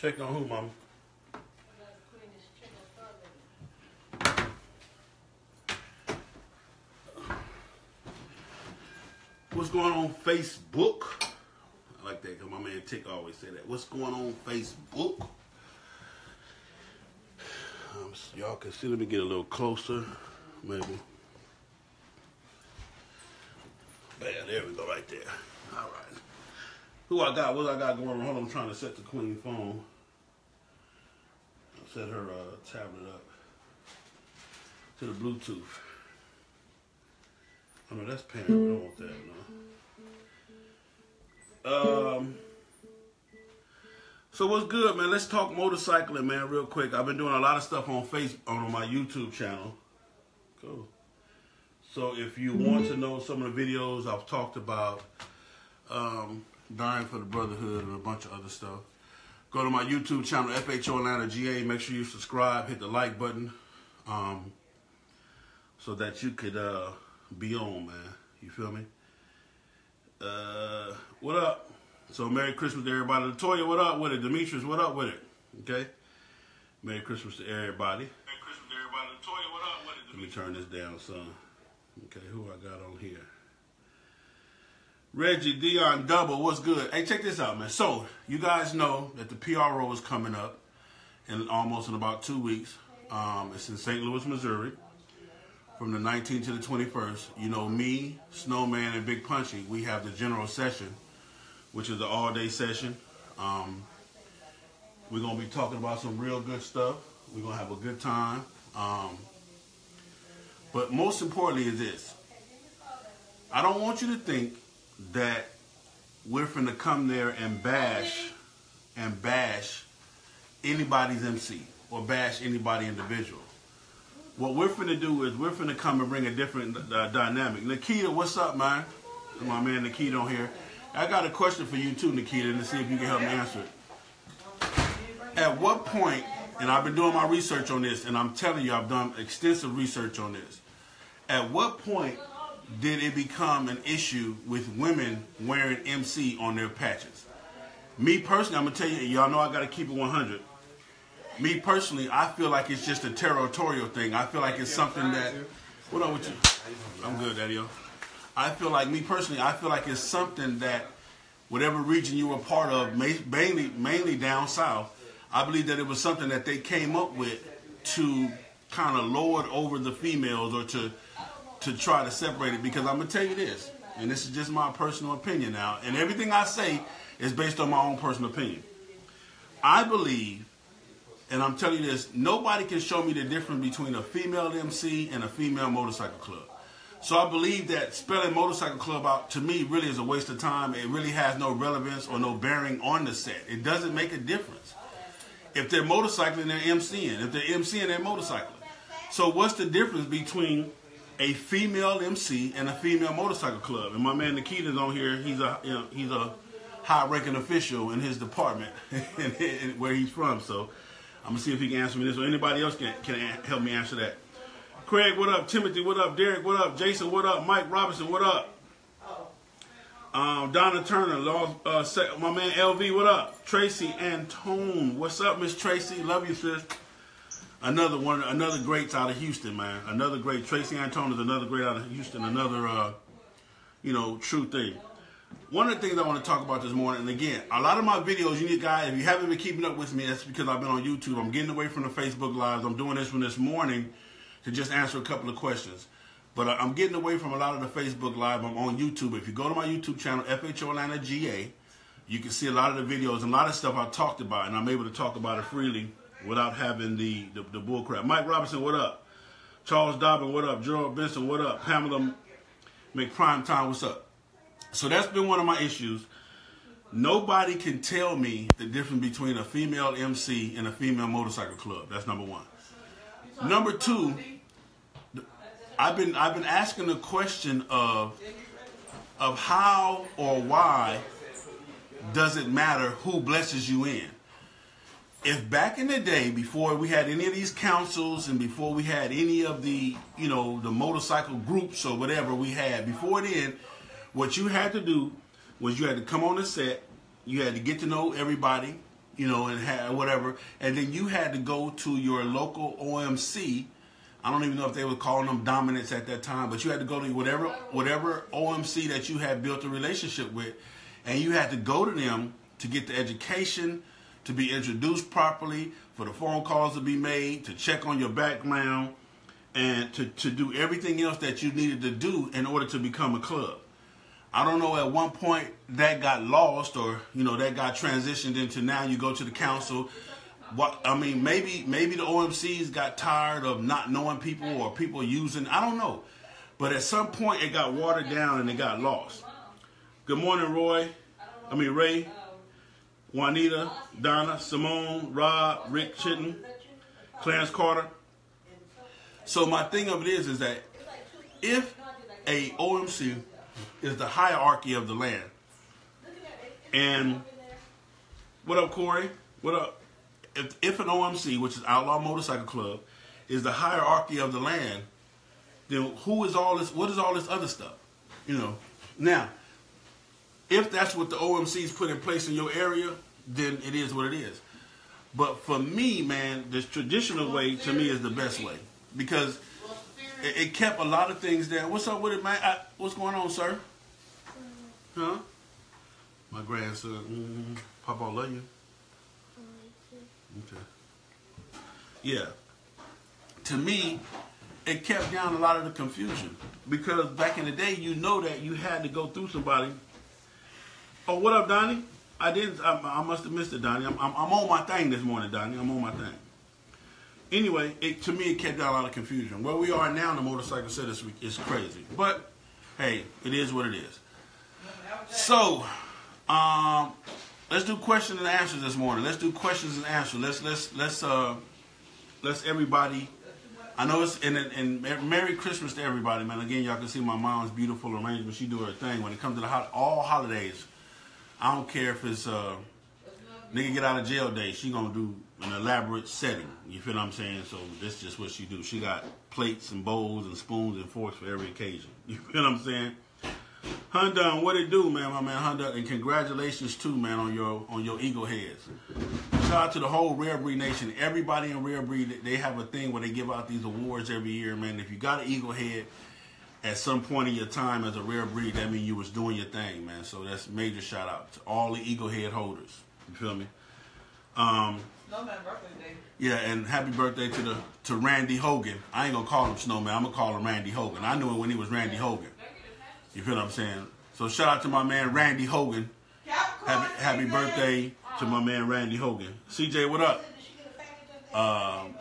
Check on who, mama? What's going on Facebook? I like that because my man Tick always say that. What's going on Facebook? Um, y'all can see. Let me get a little closer, maybe. Yeah, there we go, right there. All right. Who I got? What I got going on? Hold on, I'm trying to set the queen phone. Set her uh, tablet up to the Bluetooth. I no, that's parent. We don't want that. No. Um. So what's good, man? Let's talk motorcycling, man, real quick. I've been doing a lot of stuff on Facebook on my YouTube channel. Cool. So if you want to know some of the videos I've talked about, um, dying for the brotherhood and a bunch of other stuff, go to my YouTube channel, FHO Atlanta GA. Make sure you subscribe, hit the like button, um, so that you could uh, be on, man. You feel me? Uh, what up? So Merry Christmas to everybody. Latoya, what up with it? Demetrius, what up with it? Okay. Merry Christmas to everybody. Merry Christmas to everybody. Latoya, what up with it? Let me turn this down, son. Okay, who I got on here? Reggie Dion Double, what's good? Hey, check this out, man. So, you guys know that the PRO is coming up in almost in about two weeks. Um, it's in St. Louis, Missouri, from the 19th to the 21st. You know, me, Snowman, and Big Punchy, we have the general session, which is the all-day session. Um, we're gonna be talking about some real good stuff. We're gonna have a good time. Um, but most importantly is this. I don't want you to think that we're finna come there and bash and bash anybody's MC or bash anybody individual. What we're finna do is we're finna come and bring a different uh, dynamic. Nikita, what's up, man? My man Nikita on here. I got a question for you too, Nikita, and to see if you can help me answer it. At what point, and I've been doing my research on this, and I'm telling you, I've done extensive research on this. At what point did it become an issue with women wearing MC on their patches? Me personally, I'm gonna tell you, y'all know I gotta keep it 100. Me personally, I feel like it's just a territorial thing. I feel like it's something that. What up with you? I'm good, Daddy. I feel like me personally, I feel like it's something that whatever region you were part of, mainly mainly down south, I believe that it was something that they came up with to kind of lord over the females or to to try to separate it because I'm gonna tell you this, and this is just my personal opinion now, and everything I say is based on my own personal opinion. I believe, and I'm telling you this, nobody can show me the difference between a female MC and a female motorcycle club. So I believe that spelling motorcycle club out to me really is a waste of time. It really has no relevance or no bearing on the set. It doesn't make a difference. If they're motorcycling, they're MCing. If they're MCing, they're motorcycling. So what's the difference between a female MC and a female motorcycle club. And my man Nikita's on here. He's a you know, he's a high-ranking official in his department and where he's from. So I'm gonna see if he can answer me this, or anybody else can can help me answer that. Craig, what up? Timothy, what up? Derek, what up? Jason, what up? Mike Robinson, what up? Um, Donna Turner, uh, my man LV, what up? Tracy Antone, what's up, Miss Tracy? Love you, sis another one, another greats out of Houston, man. Another great. Tracy Antone is another great out of Houston. Another, uh, you know, true thing. One of the things I want to talk about this morning, and again, a lot of my videos, you need guys, if you haven't been keeping up with me, that's because I've been on YouTube. I'm getting away from the Facebook lives. I'm doing this one this morning to just answer a couple of questions. But I'm getting away from a lot of the Facebook live. I'm on YouTube. If you go to my YouTube channel, FHO Atlanta GA, you can see a lot of the videos and a lot of stuff I talked about, and I'm able to talk about it freely without having the, the, the bull crap. Mike Robinson, what up? Charles Dobbin, what up? Gerald Benson, what up? Pamela McPrime Time, what's up? So that's been one of my issues. Nobody can tell me the difference between a female MC and a female motorcycle club. That's number one. Number two, I've been I've been asking the question of of how or why does it matter who blesses you in? If back in the day, before we had any of these councils and before we had any of the, you know, the motorcycle groups or whatever we had, before then, what you had to do was you had to come on the set, you had to get to know everybody, you know, and had whatever, and then you had to go to your local OMC. I don't even know if they were calling them dominants at that time, but you had to go to whatever whatever OMC that you had built a relationship with, and you had to go to them to get the education, to be introduced properly, for the phone calls to be made, to check on your background, and to, to do everything else that you needed to do in order to become a club. I don't know at one point that got lost or you know that got transitioned into now you go to the council. What I mean, maybe maybe the OMCs got tired of not knowing people or people using. I don't know, but at some point it got watered down and it got lost. Good morning, Roy. I mean Ray, Juanita, Donna, Simone, Rob, Rick Chitten, Clarence Carter. So my thing of it is, is that if a OMC is the hierarchy of the land, and what up, Corey? What up? If, if an OMC, which is Outlaw Motorcycle Club, is the hierarchy of the land, then who is all this? What is all this other stuff? You know. Now, if that's what the OMC's put in place in your area, then it is what it is. But for me, man, this traditional way to me is the best way because it, it kept a lot of things there. What's up with it, man? I, what's going on, sir? Huh? My grandson. Mm, Papa, I love you. Okay. Yeah. To me, it kept down a lot of the confusion because back in the day, you know that you had to go through somebody. Oh, what up, Donnie? I didn't. I, I must have missed it, Donnie. I'm, I'm, I'm on my thing this morning, Donnie. I'm on my thing. Anyway, it, to me, it kept down a lot of confusion. Where we are now in the motorcycle set week is crazy. But hey, it is what it is. So, um, let's do questions and answers this morning. Let's do questions and answers. Let's let's let's uh let's everybody. I know it's and, and Merry Christmas to everybody, man. Again, y'all can see my mom's beautiful arrangement. She do her thing when it comes to the ho- all holidays. I don't care if it's uh nigga get out of jail day. She gonna do an elaborate setting. You feel what I'm saying? So that's just what she do. She got plates and bowls and spoons and forks for every occasion. You feel what I'm saying? Yonda, what it do, man, my man Yonda, and congratulations too, man, on your on your eagle heads. Shout out to the whole Rare Breed Nation. Everybody in Rare Breed, they have a thing where they give out these awards every year, man. If you got an eagle head at some point in your time as a rare breed, that means you was doing your thing, man. So that's major shout out to all the eagle head holders. You feel me? Um, Snowman birthday day. yeah, and happy birthday to the to Randy Hogan. I ain't gonna call him Snowman. I'm gonna call him Randy Hogan. I knew it when he was Randy Hogan. You feel what I'm saying? So shout out to my man Randy Hogan. Happy happy birthday to my man Randy Hogan. CJ, what up? Um,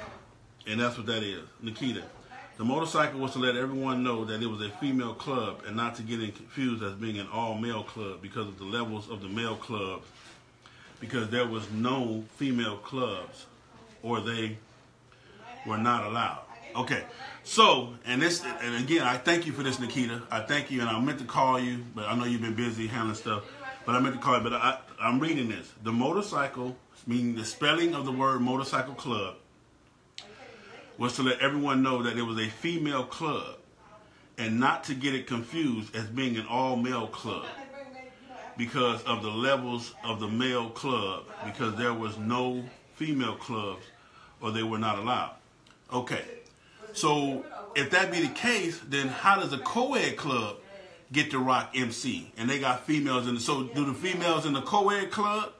and that's what that is. Nikita. The motorcycle was to let everyone know that it was a female club and not to get confused as being an all male club because of the levels of the male clubs. Because there was no female clubs or they were not allowed. Okay. So, and this, and again, I thank you for this, Nikita. I thank you, and I meant to call you, but I know you've been busy handling stuff. But I meant to call you, but I, I'm reading this. The motorcycle, meaning the spelling of the word motorcycle club, was to let everyone know that it was a female club, and not to get it confused as being an all-male club because of the levels of the male club, because there was no female clubs, or they were not allowed. Okay. So if that be the case, then how does a co-ed club get to rock MC? And they got females in the so do the females in the co-ed club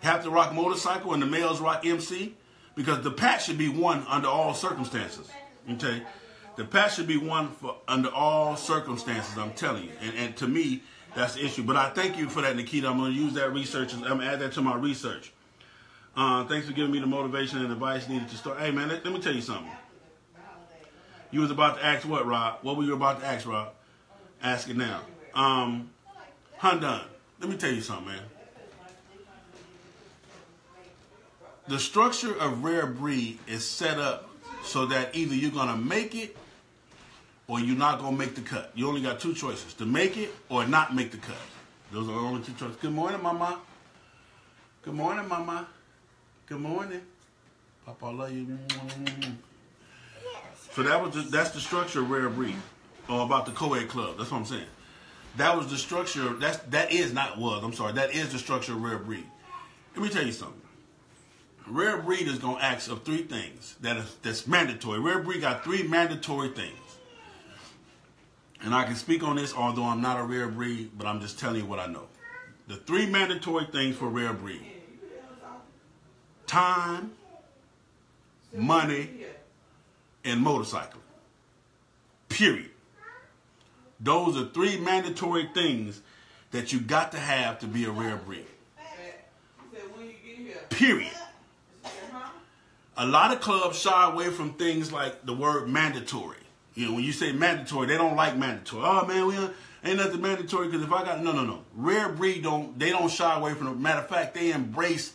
have to rock motorcycle and the males rock MC? Because the patch should be one under all circumstances. Okay? The patch should be one for under all circumstances, I'm telling you. And, and to me, that's the issue. But I thank you for that, Nikita. I'm going to use that research. I'm going to add that to my research. Uh, thanks for giving me the motivation and advice needed to start. Hey, man, let, let me tell you something. You was about to ask what, Rob? What were you about to ask, Rob? Ask it now. Um, Yonda, let me tell you something, man. The structure of rare breed is set up so that either you're gonna make it or you're not gonna make the cut. You only got two choices: to make it or not make the cut. Those are the only two choices. Good morning, Mama. Good morning, Mama. Good morning. Papa, I love you. So that was the, that's the structure of rare breed, or about the co-ed club. That's what I'm saying. That was the structure. That's that is not was. I'm sorry. That is the structure of rare breed. Let me tell you something. Rare Breed is gonna ask of three things that is that's mandatory. Rare Breed got three mandatory things. And I can speak on this, although I'm not a rare breed, but I'm just telling you what I know. The three mandatory things for rare breed time, money, and motorcycle. Period. Those are three mandatory things that you got to have to be a rare breed. Period. A lot of clubs shy away from things like the word mandatory. You know, when you say mandatory, they don't like mandatory. Oh man, we ain't nothing mandatory because if I got no, no, no. Rare breed don't they don't shy away from it. Matter of fact, they embrace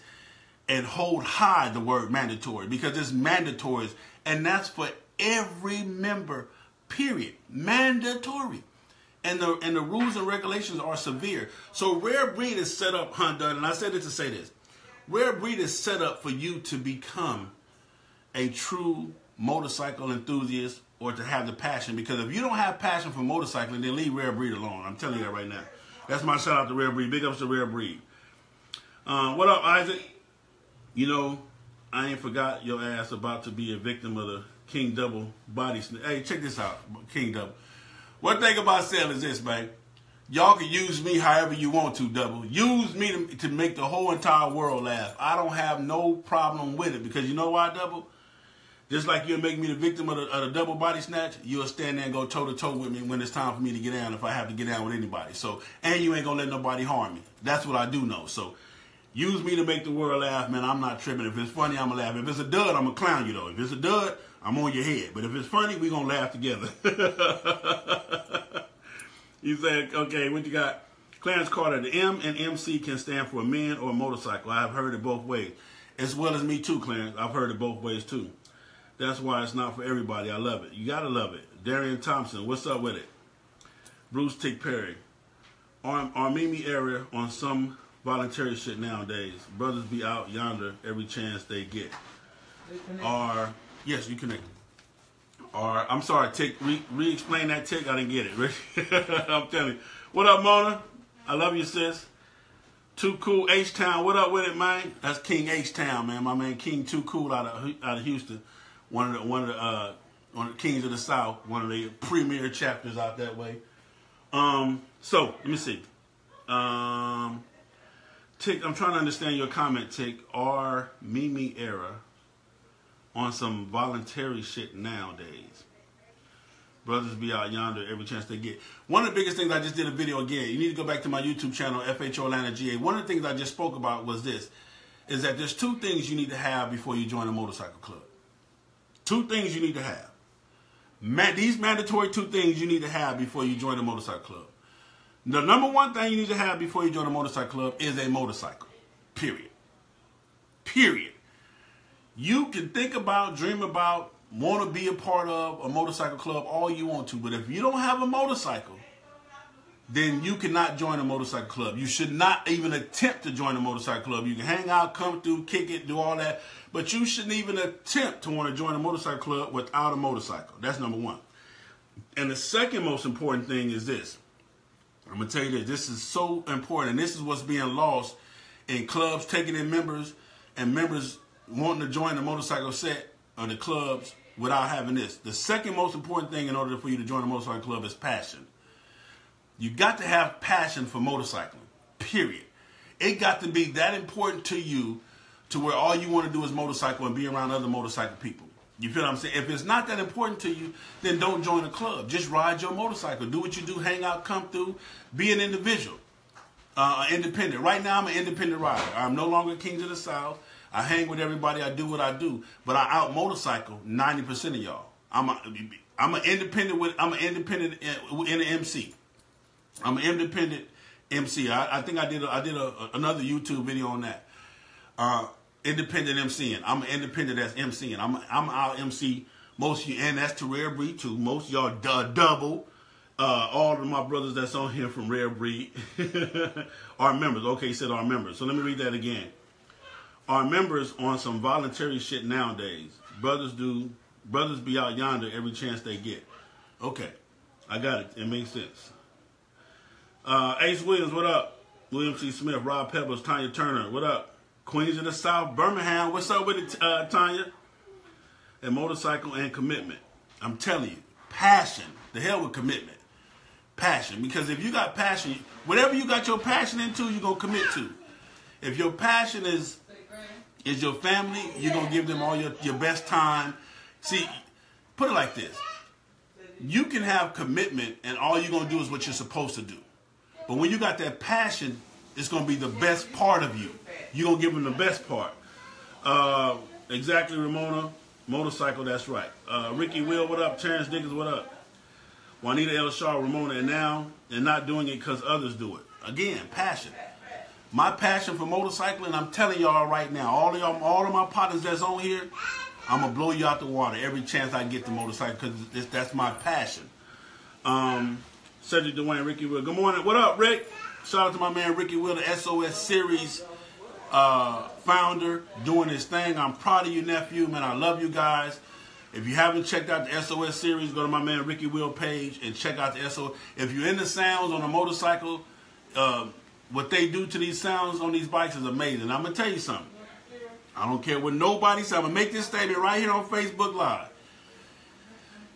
and hold high the word mandatory because it's mandatory, and that's for every member. Period. Mandatory and the and the rules and regulations are severe. So rare breed is set up, Yonda, and I said it to say this. Rare breed is set up for you to become a true motorcycle enthusiast or to have the passion. Because if you don't have passion for motorcycling, then leave rare breed alone. I'm telling you that right now. That's my shout out to rare breed. Big ups to rare breed. Uh, what up, Isaac? You know, I ain't forgot your ass about to be a victim of the King Double body snatch. Hey, check this out, King Double. One thing about selling is this, man. Y'all can use me however you want to, double. Use me to, to make the whole entire world laugh. I don't have no problem with it because you know why, double? Just like you'll make me the victim of the, of double body snatch, you'll stand there and go toe to toe with me when it's time for me to get down if I have to get down with anybody. So, and you ain't gonna let nobody harm me. That's what I do know. So, use me to make the world laugh, man. I'm not tripping. If it's funny, I'm gonna laugh. If it's a dud, I'm gonna clown you though. If it's a dud, I'm on your head. But if it's funny, we gonna laugh together. you said, okay, what you got? Clarence Carter, the M and MC can stand for a man or a motorcycle. I've heard it both ways. As well as me too, Clarence. I've heard it both ways too. That's why it's not for everybody. I love it. You gotta love it. Darian Thompson, what's up with it? Bruce Tick Perry. Our, our Mimi area on some voluntary shit nowadays. Brothers be out yonder every chance they get. Are Yes, you connected. Or I'm sorry, Tick. Re, re-explain that Tick. I didn't get it. I'm telling you. What up, Mona? I love you, sis. Too cool H Town. What up with it, man? That's King H Town, man. My man King Too Cool out of out of Houston. One of the one of the uh, of the Kings of the South. One of the premier chapters out that way. Um. So let me see. Um. Tick. I'm trying to understand your comment, Tick. Our Mimi era on some voluntary shit nowadays. Brothers be out yonder every chance they get. One of the biggest things I just did a video again. You need to go back to my YouTube channel, FHO Atlanta GA. One of the things I just spoke about was this: is that there's two things you need to have before you join a motorcycle club. Two things you need to have. Man, these mandatory two things you need to have before you join a motorcycle club. The number one thing you need to have before you join a motorcycle club is a motorcycle. Period. Period you can think about, dream about, want to be a part of a motorcycle club all you want to, but if you don't have a motorcycle, then you cannot join a motorcycle club. You should not even attempt to join a motorcycle club. You can hang out, come through, kick it, do all that, but you shouldn't even attempt to want to join a motorcycle club without a motorcycle. That's number one. And the second most important thing is this. I'm gonna tell you this. This is so important, and this is what's being lost in clubs taking in members and members wanting to join the motorcycle set or the clubs without having this. The second most important thing in order for you to join a motorcycle club is passion. You got to have passion for motorcycling. Period. It got to be that important to you to where all you want to do is motorcycle and be around other motorcycle people. You feel what I'm saying? If it's not that important to you, then don't join a club. Just ride your motorcycle. Do what you do. Hang out, come through. Be an individual. Uh, independent. Right now, I'm an independent rider. I'm no longer Kings of the South. I hang with everybody. I do what I do, but I out motorcycle ninety percent of y'all. I'm a, I'm an independent with I'm an independent in, in an MC. I'm an independent MC. I, I think I did a, I did a, another YouTube video on that. Uh, independent MCing. I'm an independent as MCing. I'm I'm out MC most of you, and that's to Rare Breed too. Most of y'all d- double. Uh, all of my brothers that's on here from Rare Breed are members. Okay, he said our members. So let me read that again our members on some voluntary shit nowadays. Brothers do, brothers be out yonder every chance they get. Okay, I got it. It makes sense. Uh, Ace Williams, what up? William C. Smith, Rob Pebbles, Tanya Turner, what up? Queens of the South, Birmingham. What's up with it, uh, Tanya? And motorcycle and commitment. I'm telling you, passion. The hell with commitment. Passion. Because if you got passion, whatever you got your passion into, you're going to commit to. If your passion is is your family, you're going to give them all your, your best time. See, put it like this. You can have commitment and all you're going to do is what you're supposed to do. But when you got that passion, it's going to be the best part of you. You're going to give them the best part. Uh, exactly, Ramona. Motorcycle, that's right. Uh, Ricky Will, what up? Terrence Dickens, what up? Juanita L. Shaw, Ramona, and now, and not doing it because others do it. Again, passion. My passion for motorcycling, I'm telling y'all right now, all of y'all, all of my partners that's on here, I'm gonna blow you out the water every chance I get the motorcycle because that's my passion. Um, Cedric Dwayne, Ricky Will. Good morning. What up, Rick? Shout out to my man Ricky Will, the SOS series uh, founder, doing his thing. I'm proud of you, nephew, man. I love you guys. If you haven't checked out the SOS series, go to my man Ricky Will page and check out the SOS. If you're into sounds on a motorcycle, uh, what they do to these sounds on these bikes is amazing. I'm gonna tell you something. I don't care what nobody says. I'm gonna make this statement right here on Facebook Live.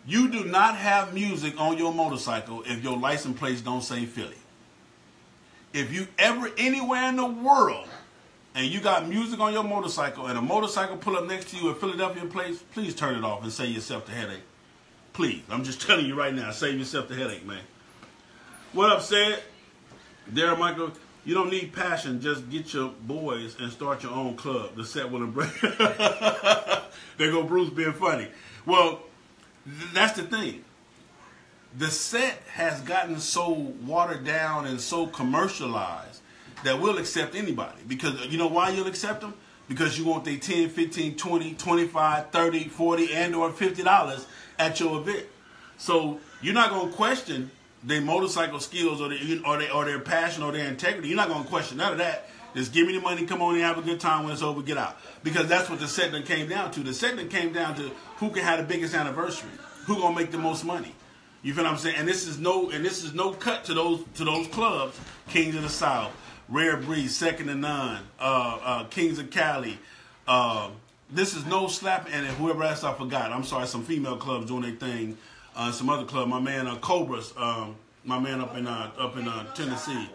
You do not have music on your motorcycle if your license plates don't say Philly. If you ever anywhere in the world and you got music on your motorcycle and a motorcycle pull up next to you with Philadelphia plates, please turn it off and save yourself the headache. Please. I'm just telling you right now, save yourself the headache, man. What up, said? Darren Michael, you don't need passion. Just get your boys and start your own club. The set will embrace. there go Bruce being funny. Well, that's the thing. The set has gotten so watered down and so commercialized that we'll accept anybody. Because you know why you'll accept them? Because you want their 10, 15, 20, 25, 30, 40, and or $50 at your event. So you're not going to question their motorcycle skills or, their, or, their, or their passion or their integrity. You're not going to question none of that. Just give me the money, come on and have a good time. When it's over, get out. Because that's what the segment came down to. The segment came down to who can have the biggest anniversary, who gonna make the most money. You feel what I'm saying? And this is no and this is no cut to those to those clubs. Kings of the South, Rare Breed, Second to None, uh, uh, Kings of Cali. Uh, this is no slap and whoever else I forgot. I'm sorry, some female clubs doing their thing. Uh, some other club, my man uh, Cobras, um, my man up in uh, up in uh, Tennessee.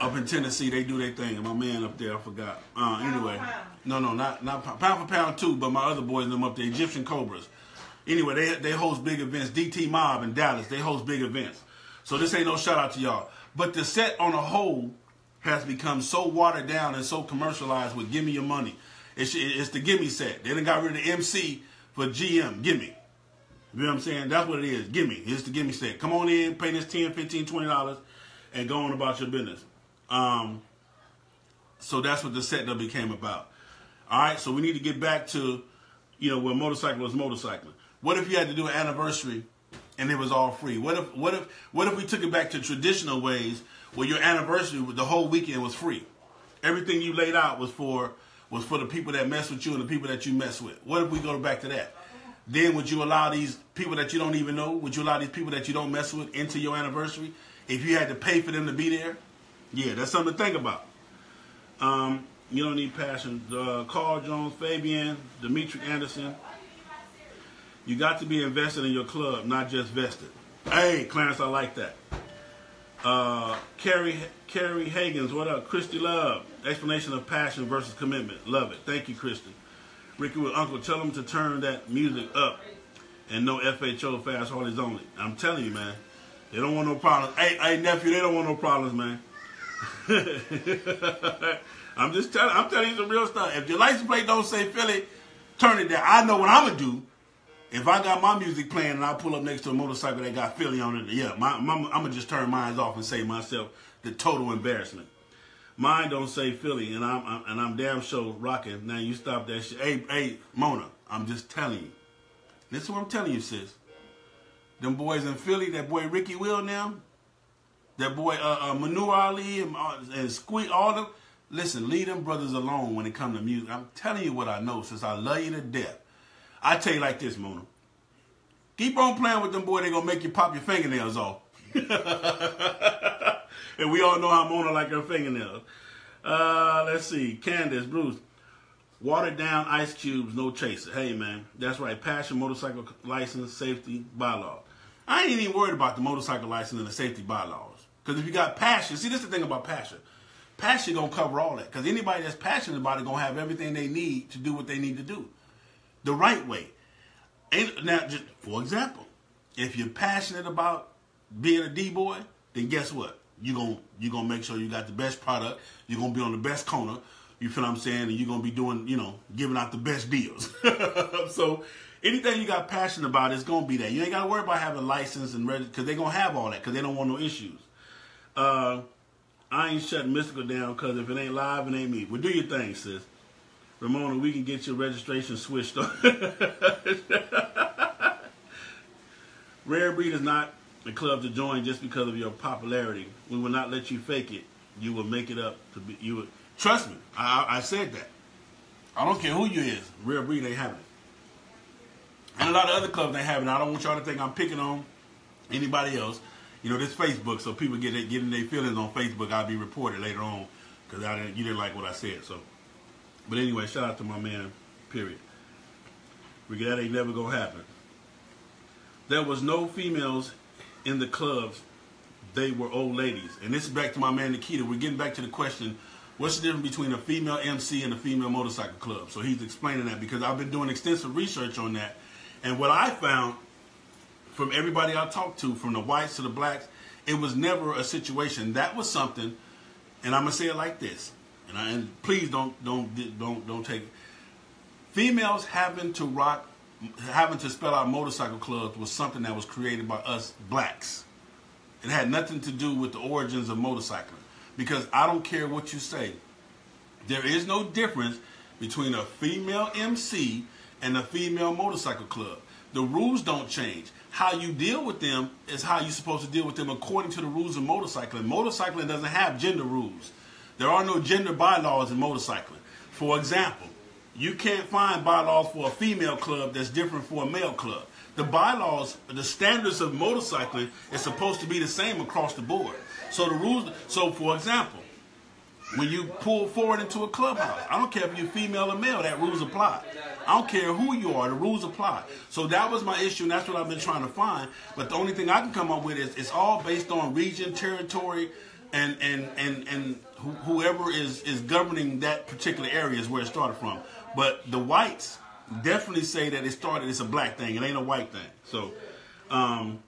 Up in Tennessee, they do their thing. And my man up there, I forgot. Uh, anyway, no, no, not not pound for pound too, but my other boys them up there, Egyptian Cobras. Anyway, they they host big events. DT Mob in Dallas, they host big events. So this ain't no shout out to y'all. But the set on a whole has become so watered down and so commercialized with "Give Me Your Money." It's it's the gimme set. They done got rid of the MC for GM. Gimme. You know what I'm saying? That's what it is. Gimme. It's the gimme set. Come on in, pay this 10 15 $20 and going about your business. Um, so that's what the setup became about. All right, so we need to get back to, you know, where motorcycle is motorcycling. What if you had to do an anniversary and it was all free? What if what if what if we took it back to traditional ways where your anniversary the whole weekend was free? Everything you laid out was for was for the people that mess with you and the people that you mess with. What if we go back to that? Then would you allow these people that you don't even know? Would you allow these people that you don't mess with into your anniversary? If you had to pay for them to be there, yeah, that's something to think about. Um, you don't need passion. Uh, Carl Jones, Fabian, Dimitri Anderson. You got to be invested in your club, not just vested. Hey, Clarence, I like that. Uh, Carrie, Carrie Hagens, what up? Christy Love, explanation of passion versus commitment. Love it. Thank you, Christy. Ricky with Uncle, tell them to turn that music up and no FHO fast Harleys only. I'm telling you, man. They don't want no problems. Hey, hey, nephew, they don't want no problems, man. I'm just telling. I'm telling you some real stuff. If your license plate don't say Philly, turn it down. I know what I'm gonna do. If I got my music playing and I pull up next to a motorcycle that got Philly on it, yeah, my, my, I'm gonna just turn mine off and save myself the total embarrassment. Mine don't say Philly, and I'm, I'm and I'm damn sure rocking. Now you stop that shit. Hey, hey, Mona, I'm just telling you. This is what I'm telling you, sis. Them boys in Philly, that boy Ricky Will now, that boy uh, uh, Manu Ali and, uh, and Squeak, all them. Listen, leave them brothers alone when it comes to music. I'm telling you what I know, since I love you to death. I tell you like this, Mona. Keep on playing with them boy, they gonna make you pop your fingernails off. and we all know how Mona like her fingernails. Uh, let's see. Candace, Bruce. Watered down ice cubes, no chaser. Hey, man. That's right. Passion, motorcycle license, safety, bylaw. I ain't even worried about the motorcycle license and the safety bylaws. Because if you got passion, see, this is the thing about passion. Passion to cover all that. Because anybody that's passionate about it going to have everything they need to do what they need to do. The right way. And now, just for example, if you're passionate about being a D-boy, then guess what? You're going you gonna make sure you got the best product. You're going to be on the best corner. You feel what I'm saying? And you're going to be doing, you know, giving out the best deals. so anything you got passionate about is going to be that. You ain't got to worry about having license and register because they're going to have all that because they don't want no issues. Uh, I ain't shutting Mystical down because if it ain't live, it ain't me. Well, do your thing, sis. Ramona, we can get your registration switched on. Rare Breed is not a club to join just because of your popularity. We will not let you fake it. You will make it up to be. You will trust me. I, I said that. I don't care who you is. Rare Breed ain't having it. And a lot of other clubs ain't having it. I don't want y'all to think I'm picking on anybody else. You know, this Facebook, so people get getting their feelings on Facebook. I'll be reported later on because I didn't, you didn't like what I said. So, but anyway, shout out to my man. Period. That ain't never gonna happen. There was no females in the clubs. They were old ladies. And this is back to my man Nikita. We're getting back to the question what's the difference between a female MC and a female motorcycle club? So he's explaining that because I've been doing extensive research on that. And what I found from everybody I talked to, from the whites to the blacks, it was never a situation. That was something, and I'm gonna say it like this, and, I, and please don't don't don't don't take it. Females having to rock, having to spell out motorcycle clubs was something that was created by us blacks. It had nothing to do with the origins of motorcycling. Because I don't care what you say, there is no difference between a female MC and a female motorcycle club. The rules don't change. How you deal with them is how you're supposed to deal with them according to the rules of motorcycling. Motorcycling doesn't have gender rules. There are no gender bylaws in motorcycling. For example, you can't find bylaws for a female club that's different for a male club. The bylaws, the standards of motorcycling is supposed to be the same across the board. So the rules, so for example, when you pull forward into a clubhouse, I don't care if you're female or male, that rules apply. I don't care who you are, the rules apply. So that was my issue, and that's what I've been trying to find. But the only thing I can come up with is it's all based on region, territory, and and and and whoever is is governing that particular area is where it started from. But the whites definitely say that it started. It's a black thing. It ain't a white thing. So, um,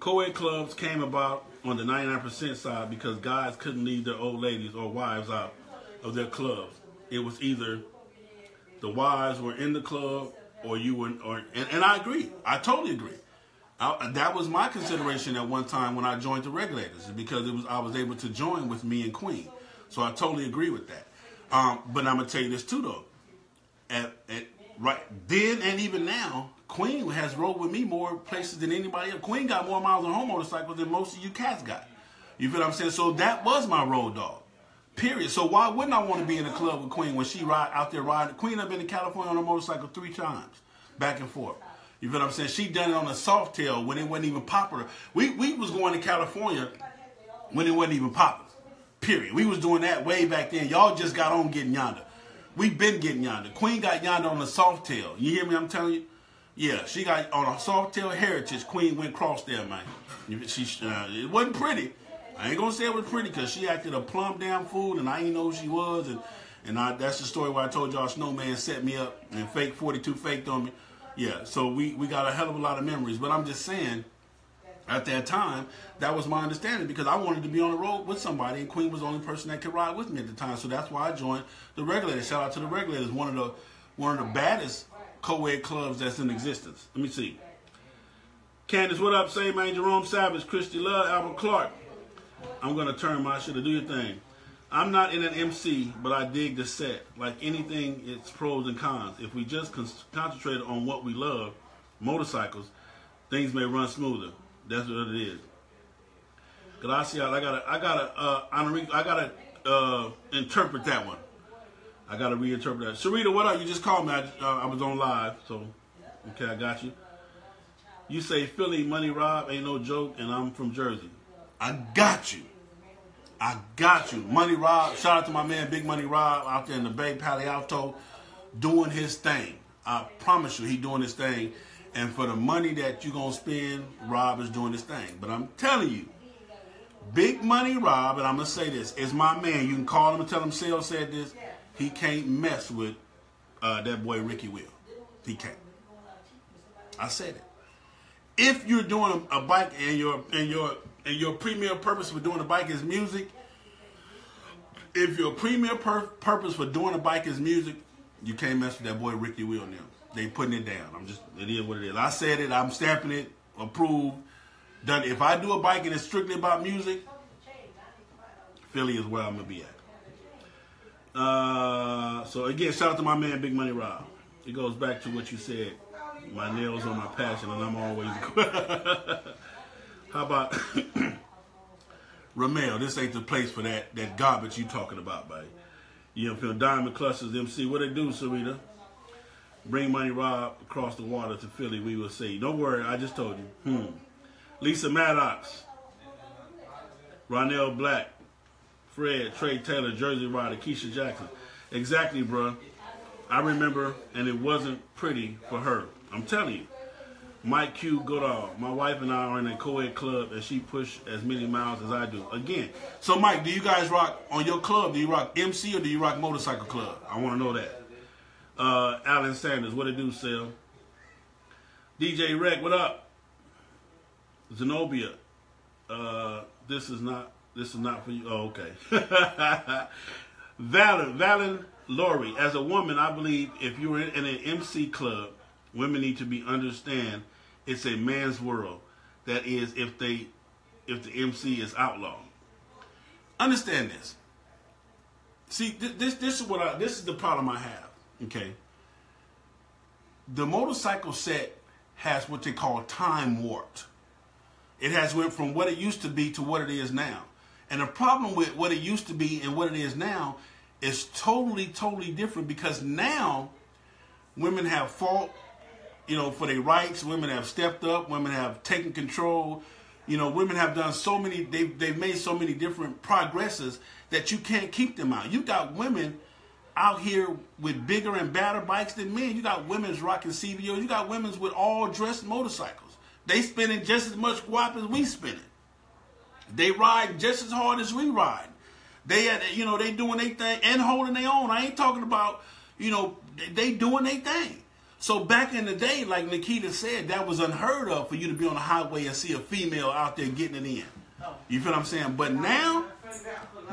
co-ed clubs came about on the 99% side because guys couldn't leave their old ladies or wives out of their clubs. It was either the wives were in the club or you were, or and, and I agree. I totally agree. I, that was my consideration at one time when I joined the regulators because it was I was able to join with me and Queen. So I totally agree with that. Um, but I'm gonna tell you this too though. At, at, right then and even now, Queen has rode with me more places than anybody else. Queen got more miles on her motorcycle than most of you cats got. You feel what I'm saying? So that was my road dog. Period. So why wouldn't I want to be in a club with Queen when she ride out there riding? Queen I've been to California on a motorcycle three times, back and forth. You feel what I'm saying? She done it on a soft tail when it wasn't even popular. We we was going to California when it wasn't even popular. Period. We was doing that way back then. Y'all just got on getting yonder. We been getting yonder. Queen got yonder on a soft tail. You hear me? I'm telling you. Yeah, she got on a Softail Heritage. Queen went cross there, man. She, uh, it wasn't pretty. I ain't gonna say it was pretty because she acted a plumb damn fool, and I ain't know who she was, and and I, that's the story where I told y'all Snowman set me up and fake 42 faked on me. Yeah, so we we got a hell of a lot of memories, but I'm just saying. At that time, that was my understanding because I wanted to be on the road with somebody, and Queen was the only person that could ride with me at the time. So that's why I joined the regulators. Shout out to the regulators, one of the one of the baddest co-ed clubs that's in existence. Let me see. Candace, what up? Same man, Jerome Savage, Christy Love, Albert Clark. I'm gonna turn my shit to do your thing. I'm not in an MC, but I dig the set. Like anything, it's pros and cons. If we just con- concentrate on what we love, motorcycles, things may run smoother. That's what it is. Gracias. I gotta, I gotta, uh, I gotta uh, interpret that one. I got to reinterpret that. Sharita, what up? You just called me. I, uh, I was on live, so okay, I got you. You say Philly money rob ain't no joke, and I'm from Jersey. I got you. I got you. Money Rob, shout out to my man Big Money Rob out there in the Bay Palo Alto doing his thing. I promise you, he doing his thing. And for the money that you gonna spend, Rob is doing his thing. But I'm telling you, Big Money Rob, and I'm gonna say this, is my man. You can call him and tell him Sale said this. He can't mess with uh, that boy Ricky Will. He can't. I said it. If you're doing a, bike and your and your and your premier purpose for doing a bike is music, if your premier pur- purpose for doing a bike is music, you can't mess with that boy Ricky Will now. They putting it down. I'm just it is what it is. I said it. I'm stamping it. Approved. Done. If I do a bike and it's strictly about music, Philly is where I'm gonna be at. Uh, so again, shout out to my man Big Money Rob. It goes back to what you said. My nails are my passion, and I'm always. How about Ramel? This ain't the place for that that garbage you talking about, buddy. You know, feel Diamond Clusters MC. What they do, Sarita? Bring Money Rob across the water to Philly. We will see. Don't worry, I just told you. Hmm. Lisa Maddox, Ronell Black, Fred, Trey Taylor, Jersey Rider, Keisha Jackson. Exactly, bruh. I remember, and it wasn't pretty for her. I'm telling you. Mike Q Goodall. My wife and I are in a co-ed club, and she pushed as many miles as I do. Again, so Mike, do you guys rock on your club? Do you rock MC or do you rock motorcycle club? I want to know that. Uh, Alan Sanders, what it do, Sal? DJ Rec, what up? Zenobia, uh, this is not this is not for you. Oh, okay. Valen, Valen Laurie, as a woman, I believe if you're in, an MC club, women need to be understand it's a man's world. That is, if they if the MC is outlawed. Understand this. See, th- this this is what I this is the problem I have. Okay. The motorcycle set has what they call time warped. It has went from what it used to be to what it is now. And the problem with what it used to be and what it is now is totally, totally different because now women have fought, you know, for their rights. Women have stepped up. Women have taken control. You know, women have done so many, they've, they've made so many different progresses that you can't keep them out. You got women out here with bigger and badder bikes than men. You got women's rocking CVO. You got women's with all dressed motorcycles. They spending just as much guap as we spending. They ride just as hard as we ride. They had, you know, they doing their thing and holding their own. I ain't talking about, you know, they doing their thing. So back in the day, like Nikita said, that was unheard of for you to be on the highway and see a female out there getting it in. You feel what I'm saying? But now,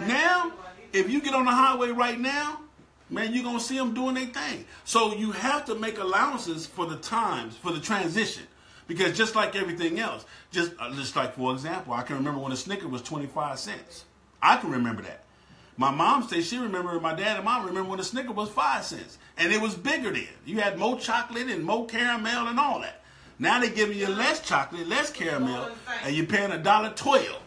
now, if you get on the highway right now, man, you're gonna see them doing their thing. So you have to make allowances for the times, for the transition. Because just like everything else, just uh, just like for example, I can remember when a Snicker was 25 cents. I can remember that. My mom says she remembered, my dad and mom remember when a Snicker was 5 cents. And it was bigger then. You had more chocolate and more caramel and all that. Now they're giving you less chocolate, less caramel, and you're paying a dollar twelve.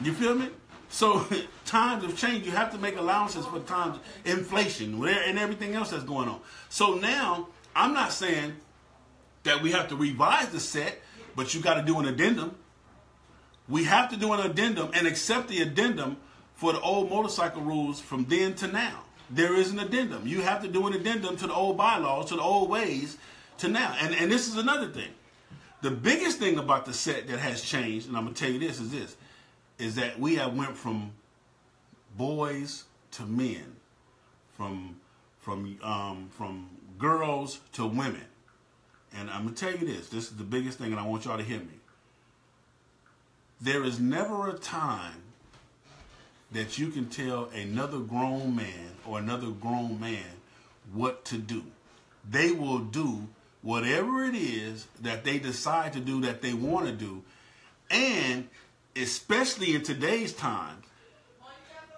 You feel me? So times have changed. You have to make allowances for times, inflation, and everything else that's going on. So now I'm not saying that we have to revise the set, but you got to do an addendum. We have to do an addendum and accept the addendum for the old motorcycle rules from then to now. There is an addendum. You have to do an addendum to the old bylaws, to the old ways to now. And, and this is another thing. The biggest thing about the set that has changed, and I'm going to tell you this, is this, is that we have went from boys to men, from, from, um, from girls to women. And I'm going to tell you this this is the biggest thing, and I want y'all to hear me. There is never a time that you can tell another grown man or another grown man what to do. They will do whatever it is that they decide to do that they want to do. And especially in today's times,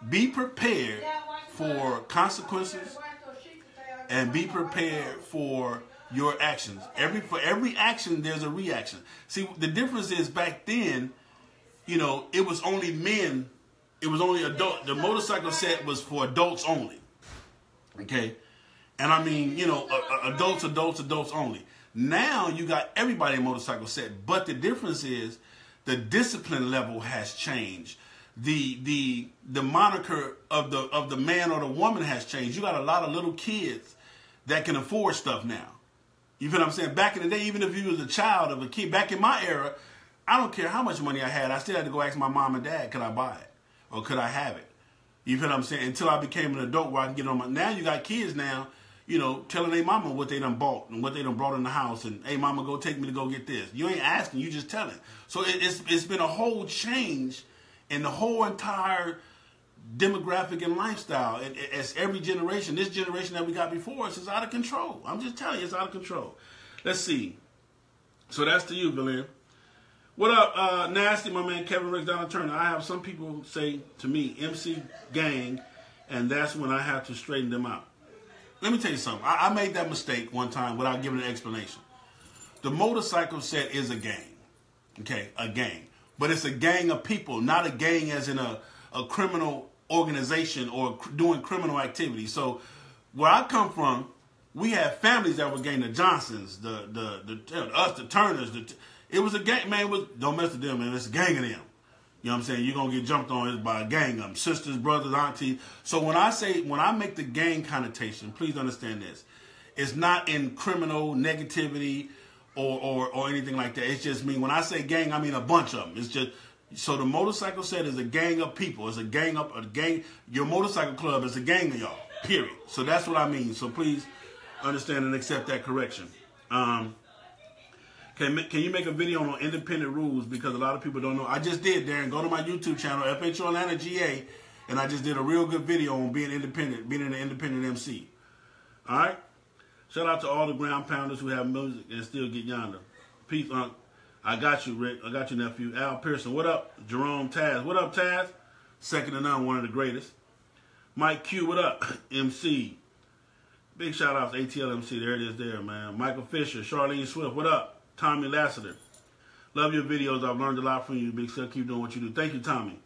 be prepared for consequences and be prepared for your actions. Every for every action there's a reaction. See, the difference is back then, you know, it was only men. It was only adult. The motorcycle set was for adults only. Okay, and I mean, you know, adults, adults, adults only. Now you got everybody in motorcycle set, but the difference is the discipline level has changed. the the the moniker of the of the man or the woman has changed. You got a lot of little kids that can afford stuff now. You feel what I'm saying? Back in the day, even if you was a child of a kid, back in my era, I don't care how much money I had, I still had to go ask my mom and dad, could I buy it? Or could I have it? You feel what I'm saying? Until I became an adult where I can get on my now you got kids now, you know, telling their mama what they done bought and what they done brought in the house and hey mama go take me to go get this. You ain't asking, you just telling. So it, it's it's been a whole change in the whole entire demographic and lifestyle. As every generation, this generation that we got before us is out of control. I'm just telling you, it's out of control. Let's see. So that's to you, Belen. What up, uh, Nasty, my man Kevin Ricks, Donald Turner. I have some people say to me, MC gang, and that's when I have to straighten them out. Let me tell you something. I, I made that mistake one time without giving an explanation. The motorcycle set is a gang. Okay, a gang. But it's a gang of people, not a gang as in a, a criminal organization or doing criminal activity. So where I come from, we had families that were gang, the Johnsons, the the, the us, the Turners. The, it was a gang, man. Was don't mess with them, man. It's a gang of them. You know what I'm saying? You're gonna get jumped on by a gang of them, sisters, brothers, aunties. So when I say when I make the gang connotation, please understand this. It's not in criminal negativity or, or, or anything like that. It's just me. When I say gang, I mean a bunch of them. It's just so the motorcycle set is a gang of people. It's a gang up a gang. Your motorcycle club is a gang of y'all. Period. So that's what I mean. So please understand and accept that correction. Um, can, can you make a video on independent rules because a lot of people don't know? I just did, Darren. Go to my YouTube channel, FHO Atlanta GA, and I just did a real good video on being independent, being an independent MC. All right. Shout out to all the ground pounders who have music and still get Yonda. Peace, Unc. I got you, Rick. I got you, nephew. Al Pearson. What up? Jerome Taz. What up, Taz? Second to none, one of the greatest. Mike Q. What up? MC. Big shout out to ATL MC. There it is there, man. Michael Fisher. Charlene Swift. What up? Tommy Lassiter. Love your videos. I've learned a lot from you. Big stuff. Keep doing what you do. Thank you, Tommy.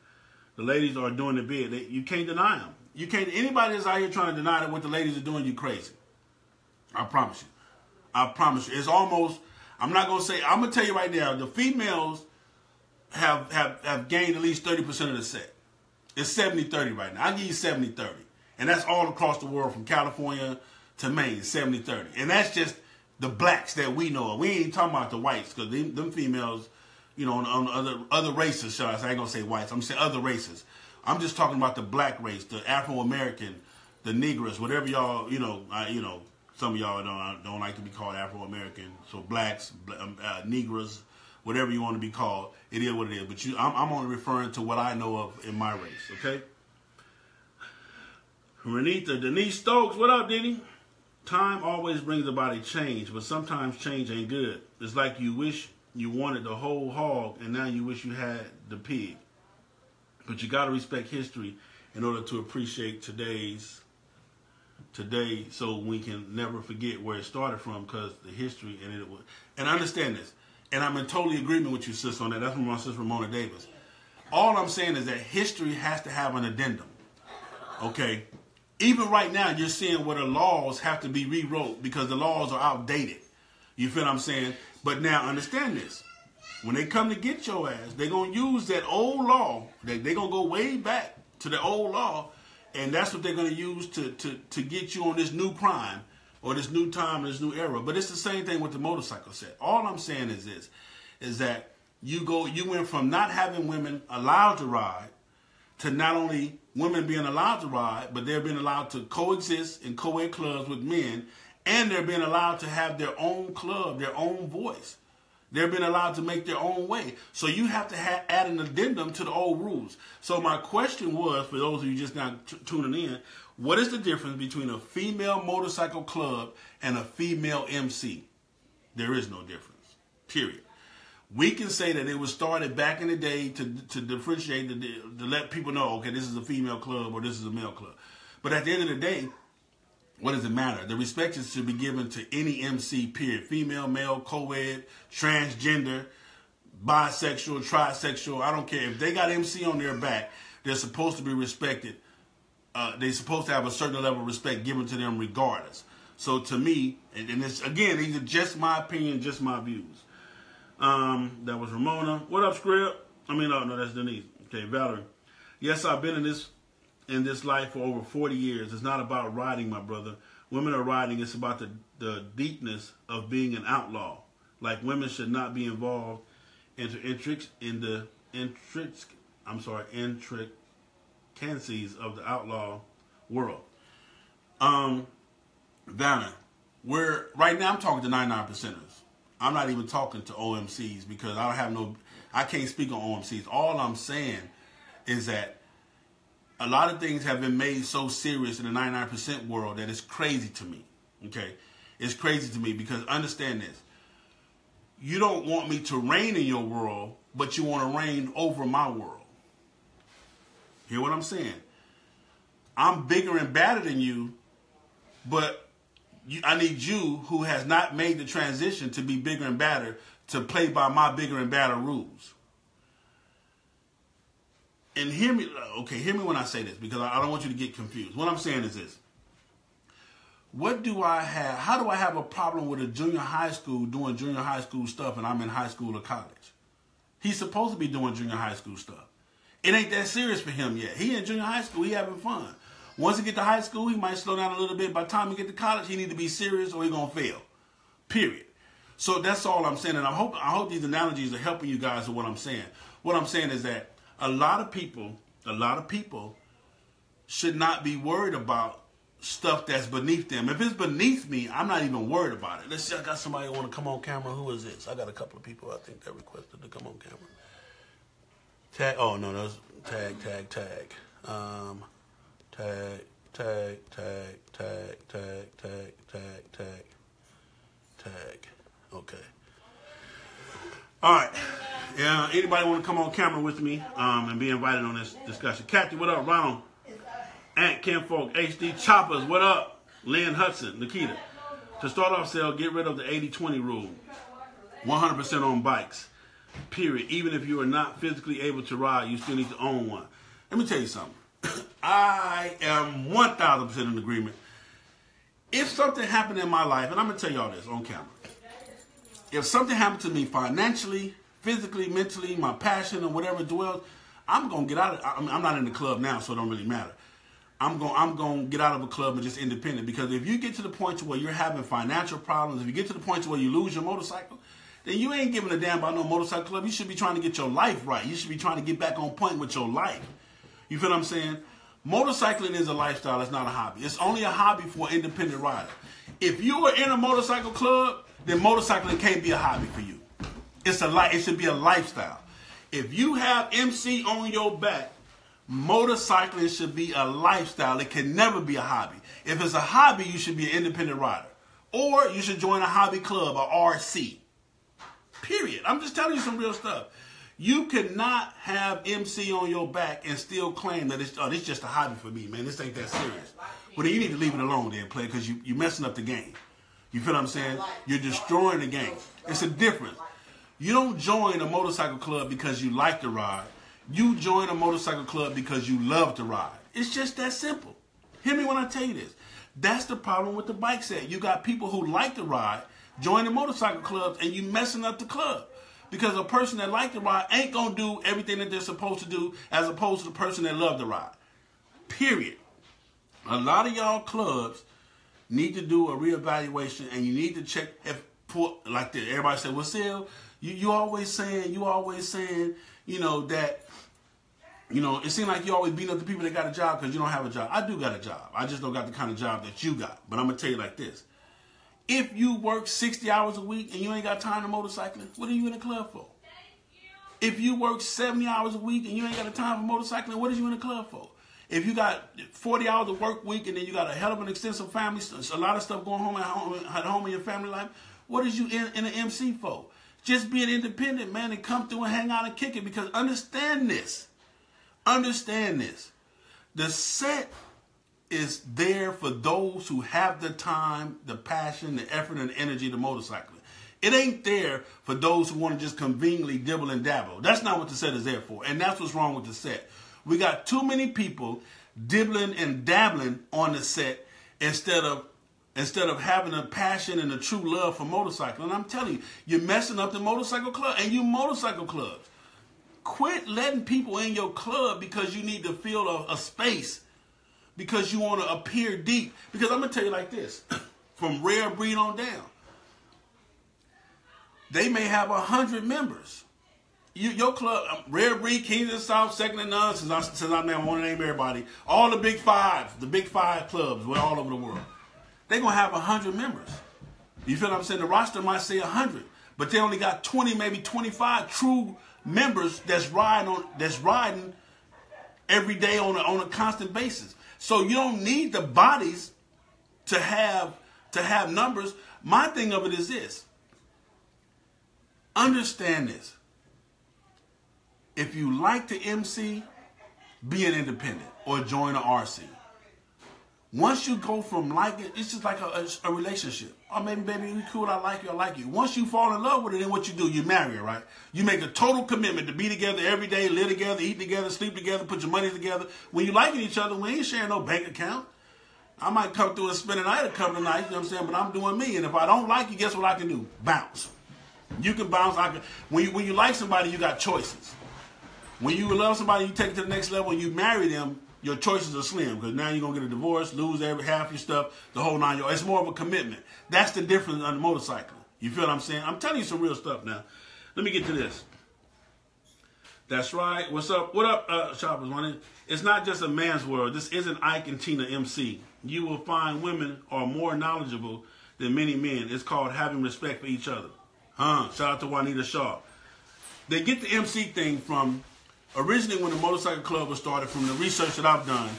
The ladies are doing the bid. They, you can't deny them. You can't. Anybody that's out here trying to deny that what the ladies are doing, you crazy. I promise you. I promise you. It's almost, I'm not to say, I'm to tell you right now, the females have, have, have gained at least 30% of the set. It's 70-30 right now. I'll give you 70-30. And that's all across the world from California to Maine, 70-30. And that's just the blacks that we know of. We ain't talking about the whites because them, them, females, you know, on, on, other other races, shall I say, I ain't to say whites. I'm saying other races. I'm just talking about the black race, the Afro-American, the Negroes, whatever y'all, you know, I, you know, some of y'all don't don't like to be called Afro American, so blacks, um, uh, Negroes, whatever you want to be called. It is what it is. But you, I'm, I'm only referring to what I know of in my race. Okay. Renita Denise Stokes, what up, Denny? Time always brings about a change, but sometimes change ain't good. It's like you wish you wanted the whole hog, and now you wish you had the pig. But you got to respect history in order to appreciate today's today so we can never forget where it started from because the history and it was and I understand this and i'm in totally agreement with you sis on that. That's from my sister ramona davis. All i'm saying is that history has to have an addendum okay? Even right now you're seeing where the laws have to be rewrote because the laws are outdated. You feel what i'm saying? But now understand this. When they come to get your ass they're going to use that old law they're going to go way back to the old law and that's what they're going to use to, to, to get you on this new crime or this new time, this new era. But it's the same thing with the motorcycle set. All I'm saying is this, is that you go, you went from not having women allowed to ride to not only women being allowed to ride, but they're being allowed to coexist in co-ed clubs with men, and they're being allowed to have their own club, their own voice. They're being allowed to make their own way. So you have to ha- add an addendum to the old rules. So my question was, for those of you just now tuning in, what is the difference between a female motorcycle club and a female MC? There is no difference. Period. We can say that it was started back in the day to to differentiate, to let people know, okay, this is a female club or this is a male club. But at the end of the day, what does it matter? The respect is to be given to any MC, period. Female, male, co-ed, transgender, bisexual, trisexual. I don't care. If they got MC on their back, they're supposed to be respected. Uh, they're supposed to have a certain level of respect given to them regardless. So to me, and, and it's again, these are just my opinion, just my views. Um, that was Ramona. What up, Script? I mean, no, no, that's Denise. Okay, Valerie. Yes, I've been in this in this life for over 40 years. It's not about riding, my brother. Women are riding. It's about the, the deepness of being an outlaw. Like women should not be involved into intric in the intric I'm sorry, intricacies of the outlaw world. Um, Vanna, we're right now. I'm talking to 99 percenters. I'm not even talking to OMCs because I don't have no. I can't speak on OMCs. All I'm saying is that a lot of things have been made so serious in the 99% world that it's crazy to me. Okay, it's crazy to me because understand this. You don't want me to reign in your world, but you want to reign over my world. Hear what I'm saying? I'm bigger and badder than you, but you, I need you who has not made the transition to be bigger and badder to play by my bigger and badder rules. And hear me, okay, hear me when I say this because I don't want you to get confused. What I'm saying is this. What do I have? How do I have a problem with a junior high school doing junior high school stuff and I'm in high school or college? He's supposed to be doing junior high school stuff. It ain't that serious for him yet. He in junior high school, he having fun. Once he get to high school, he might slow down a little bit. By the time he get to college, he need to be serious or he gonna fail. Period. So that's all I'm saying, and I hope I hope these analogies are helping you guys with what I'm saying. What I'm saying is that a lot of people, a lot of people, should not be worried about stuff that's beneath them. If it's beneath me, I'm not even worried about it. Let's see, I got somebody want to come on camera. Who is this? I got a couple of people I think that requested to come on camera. Tag. Oh no, that's tag, tag, tag. Um, tag, tag, tag, tag, tag, tag, tag, tag, tag. Okay. All right. Yeah. Anybody want to come on camera with me um, and be invited on this discussion? Kathy, what up? Ronald, Aunt Kim Folk, HD Choppers, what up? Lynn Hudson, Nikita. To start off, sale, get rid of the 80-20 rule. 100% on bikes. Period. Even if you are not physically able to ride, you still need to own one. Let me tell you something. I am 1000% in agreement. If something happened in my life, and I'm going to tell y'all this on camera. If something happened to me financially, physically, mentally, my passion or whatever dwells, I'm to get out of I I'm not in the club now, so it don't really matter. I'm going I'm going to get out of a club and just independent because if you get to the point to where you're having financial problems, if you get to the point to where you lose your motorcycle, then you ain't giving a damn about no motorcycle club. You should be trying to get your life right. You should be trying to get back on point with your life. You feel what I'm saying? Motorcycling is a lifestyle. It's not a hobby. It's only a hobby for an independent rider. If you are in a motorcycle club, then motorcycling can't be a hobby for you. It's a li- It should be a lifestyle. If you have MC on your back, motorcycling should be a lifestyle. It can never be a hobby. If it's a hobby, you should be an independent rider. Or you should join a hobby club, a RC. Period. I'm just telling you some real stuff. You cannot have MC on your back and still claim that it's, oh, just a hobby for me, man. This ain't that serious. Well, then you need to leave it alone then, play, because you, you're messing up the game. You feel what I'm saying? You're destroying the game. It's a difference. You don't join a motorcycle club because you like to ride. You join a motorcycle club because you love to ride. It's just that simple. Hear me when I tell you this. That's the problem with the bike set. You got people who like to ride, join the motorcycle clubs, and you messing up the club. Because a person that like to ride ain't gonna do everything that they're supposed to do as opposed to the person that love to ride. Period. A lot of y'all clubs need to do a reevaluation and you need to check if like that. Everybody said, well, Sil, you, you always saying, you always saying, you know, that you know, it seems like you always beating up the people that got a job because you don't have a job. I do got a job. I just don't got the kind of job that you got. But I'm gonna tell you like this: if you work 60 hours a week and you ain't got time to motorcycling, what are you in the club for? If you work 70 hours a week and you ain't got the time for motorcycling, what are you in the club for? If you got 40 hours of work week and then you got a hell of an extensive family, a lot of stuff going home at home, at home in your family life, what is you in, in an MC for? Just being independent, man, and come through and hang out and kick it. Because understand this. Understand this. The set is there for those who have the time, the passion, the effort, and the energy to motorcycle. It ain't there for those who want to just conveniently dibble and dabble. That's not what the set is there for. And that's what's wrong with the set. We got too many people dibbling and dabbling on the set instead of instead of having a passion and a true love for motorcycle. And I'm telling you, you're messing up the motorcycle club and you motorcycle clubs. quit letting people in your club because you need to fill a, a space because you want to appear deep. Because I'm gonna tell you like this, from rare breed on down, they may have a hundred members. You, your club, um, Rare Breed, Kings of the South, Second and None, since, I, since I want to name everybody. All the big five, the big five clubs, we're all over the world. They're going to have 100 members. You feel what I'm saying? The roster might say 100, but they only got 20, maybe 25 true members that's riding on that's riding every day on a, on a constant basis. So you don't need the bodies to have to have numbers. My thing of it is this. Understand this. If you like to MC, be an independent or join an RC. Once you go from liking, it's just like a, a, a, relationship. Or maybe, baby, you cool, I like you, I like you. Once you fall in love with it, then what you do, you marry it, right? You make a total commitment to be together every day, live together, eat together, sleep together, put your money together. When you liking each other, we ain't sharing no bank account. I might come through and spend a night a couple of nights, you know what I'm saying? But I'm doing me. And if I don't like you, guess what I can do? Bounce. You can bounce. I can. When you, when you like somebody, you got choices. When you love somebody, you take it to the next level, you marry them, your choices are slim because now you're gonna get a divorce, lose every half your stuff, the whole nine yards. It's more of a commitment. That's the difference on the motorcycle. You feel what I'm saying? I'm telling you some real stuff now. Let me get to this. That's right. What's up? What up, uh, shoppers? It's not just a man's world. This isn't Ike and Tina MC. You will find women are more knowledgeable than many men. It's called having respect for each other. Huh? Shout out to Juanita Shaw. They get the MC thing from originally when the motorcycle club was started, from the research that I've done,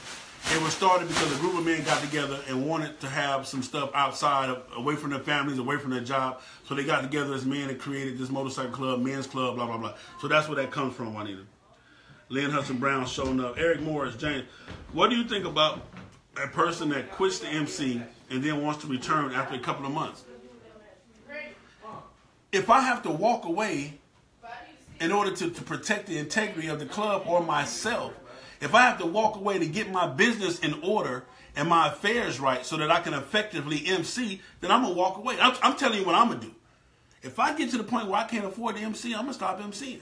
it was started because a group of men got together and wanted to have some stuff outside, of, away from their families, away from their job. So they got together as men and created this motorcycle club, men's club, blah blah blah. So that's where that comes from, Juanita. Lynn Hudson Brown showing up. Eric Morris, James. What do you think about a person that quits the MC and then wants to return after a couple of months? If I have to walk away in order to, to protect the integrity of the club or myself, if I have to walk away to get my business in order and my affairs right so that I can effectively MC, then I'm gonna walk away. I'm, I'm telling you what I'm gonna do. If I get to the point where I can't afford to MC, I'm gonna stop MCing.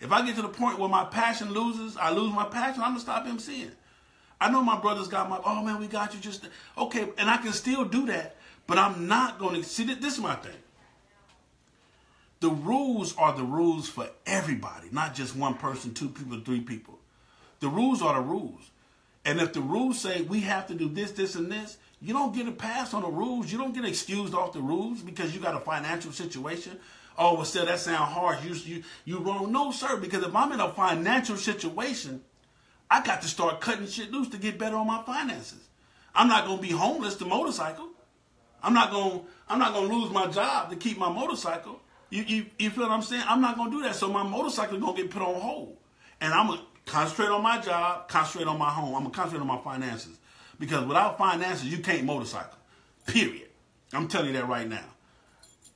If I get to the point where my passion loses, I lose my passion, I'm gonna stop MCing. I know my brothers got my, oh man, we got you just, okay, and I can still do that, but I'm not gonna, see, this is my thing. The rules are the rules for everybody, not just one person, two people, three people. The rules are the rules. And if the rules say we have to do this, this, and this, you don't get a pass on the rules. You don't get excused off the rules because you got a financial situation. Oh, well, still, that sound hard. You, you, you wrong. No, sir, because if I'm in a financial situation, I got to start cutting shit loose to get better on my finances. I'm not going to be homeless to motorcycle. I'm not gonna I'm not going to lose my job to keep my motorcycle. You, you, you feel what I'm saying? I'm not going to do that. So my motorcycle going to get put on hold. And I'm going to concentrate on my job, concentrate on my home. I'm going to concentrate on my finances. Because without finances, you can't motorcycle. Period. I'm telling you that right now.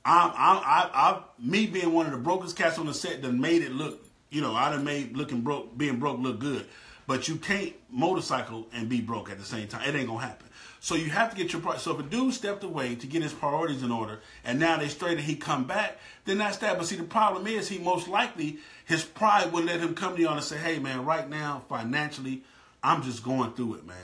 I'm, I'm, I, I, me being one of the brokest cats on the set that made it look, you know, I done made looking broke, being broke look good. But you can't motorcycle and be broke at the same time. It ain't gonna happen. So you have to get your. So if a dude stepped away to get his priorities in order, and now they straight and he come back, then that's that. But see, the problem is he most likely his pride would let him come to you and say, "Hey, man, right now financially, I'm just going through it, man.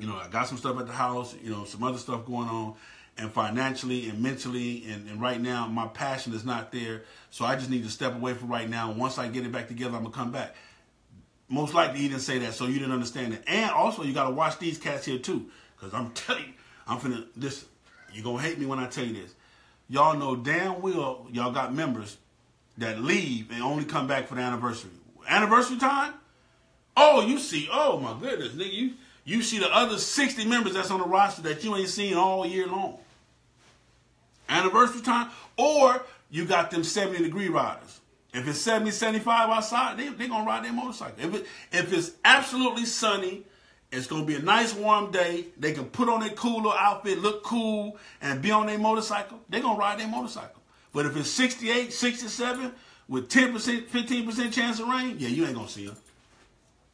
You know, I got some stuff at the house. You know, some other stuff going on." and financially and mentally and, and, right now my passion is not there so i just need to step away from right now once i get it back together i'm gonna come back most likely he didn't say that so you didn't understand it and also you got to watch these cats here too because i'm telling you i'm finna this you're gonna hate me when i tell you this. Y'all know damn well y'all got members that leave and only come back for the anniversary. Anniversary time? Oh you see oh my goodness nigga you you see the other 60 members that's on the roster that you ain't seen all year long. Anniversary time, or you got them 70 degree riders. If it's 70, 75 outside, they, they're going to ride their motorcycle. If, it, if it's absolutely sunny, it's going to be a nice warm day. They can put on their cooler outfit, look cool, and be on their motorcycle. They're going to ride their motorcycle. But if it's 68, 67, with 10%, 15% chance of rain, yeah, you ain't going to see them.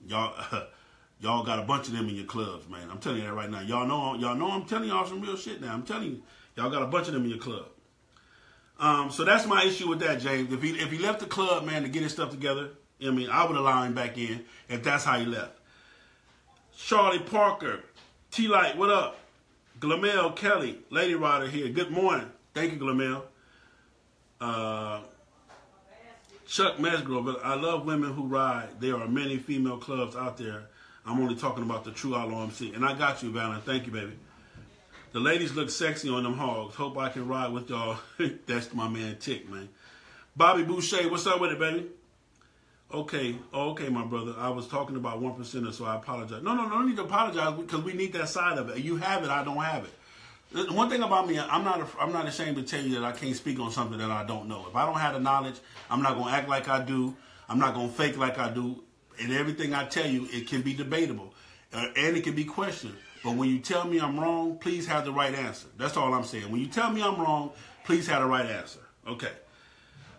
Y'all, y'all got a bunch of them in your clubs, man. I'm telling you that right now. Y'all know, y'all know I'm telling y'all some real shit now. I'm telling you. Y'all got a bunch of them in your club. Um, so that's my issue with that, James. If he if he left the club, man, to get his stuff together, I mean, I would allow him back in if that's how he left. Charlie Parker, T Light, what up? Glamel Kelly, Lady Rider here. Good morning. Thank you, Glamel. Uh, Chuck Mesgrove, I love women who ride. There are many female clubs out there. I'm only talking about the True Outlaw MC. And I got you, Valen. Thank you, baby. The ladies look sexy on them hogs. Hope I can ride with y'all. That's my man Tick, man. Bobby Boucher, what's up with it, baby? Okay, okay, my brother. I was talking about one percenter, so I apologize. No, no, no, need to apologize because we need that side of it. You have it, I don't have it. One thing about me, I'm not I'm not ashamed to tell you that I can't speak on something that I don't know. If I don't have the knowledge, I'm not gonna act like I do. I'm not gonna fake like I do. And everything I tell you, it can be debatable, uh, and it can be questioned. But when you tell me I'm wrong, please have the right answer. That's all I'm saying. When you tell me I'm wrong, please have the right answer. Okay.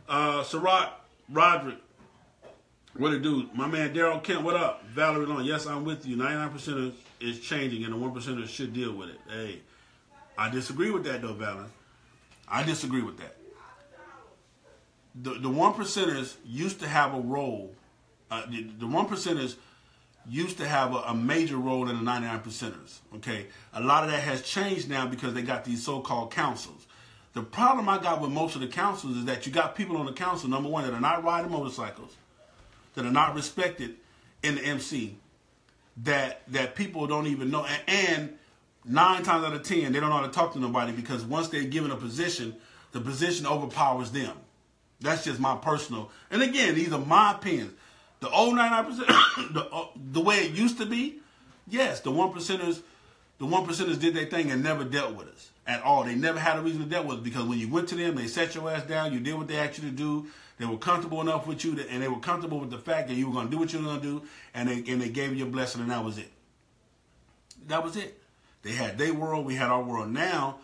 Uh, Sarat Roderick, what it do? My man Daryl Kent, what up? Valerie Long, yes, I'm with you. 99% is changing, and the 1% should deal with it. Hey, I disagree with that, though, Valerie. I disagree with that. The, the one 1%ers used to have a role. Uh, the, the 1%ers used to have a, a, major role in the 99 percenters. Okay, a lot of that has changed now because they got these so-called councils. The problem I got with most of the councils is that you got people on the council, number one, that are not riding motorcycles, that are not respected in the MC, that that people don't even know, and, and nine times out of ten, they don't know how to talk to nobody because once they're given a position, the position overpowers them. That's just my personal. And again, these are my opinions. The old 99%, the, uh, the way it used to be, yes, the one percenters, the one percenters did their thing and never dealt with us at all. They never had a reason to deal with us because when you went to them, they set your ass down, you did what they asked you to do. They were comfortable enough with you, and they were comfortable with the fact that you were going to do what you were going to do, and they and they gave you a blessing, and that was it. That was it. They had their world, we had our world. Now,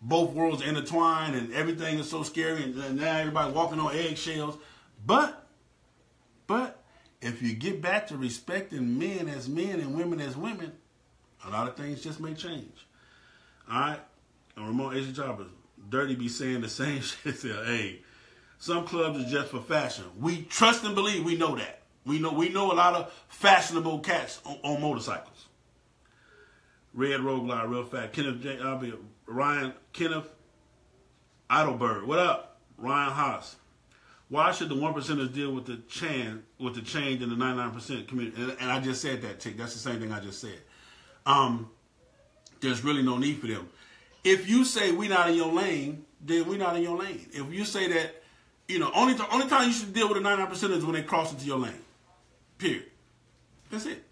both worlds intertwined, and everything is so scary, and now everybody walking on eggshells. But, but if you get back to respecting men as men and women as women, a lot of things just may change. All right? And Ramon Asian Choppers, Dirty be saying the same shit. hey, some clubs are just for fashion. We trust and believe we know that. We know we know a lot of fashionable cats on, on motorcycles. Red Rogueline, real fat. Kenneth J. Be Ryan Kenneth Eidelberg. What up? Ryan Haas. Why should the one percenters deal with the change with the change in the ninety nine percent community? And, and, I just said that, Tick. That's the same thing I just said. Um, there's really no need for them. If you say we're not in your lane, then we're not in your lane. If you say that, you know, only the only time you should deal with a ninety nine percent is when they cross into your lane. Period. That's it.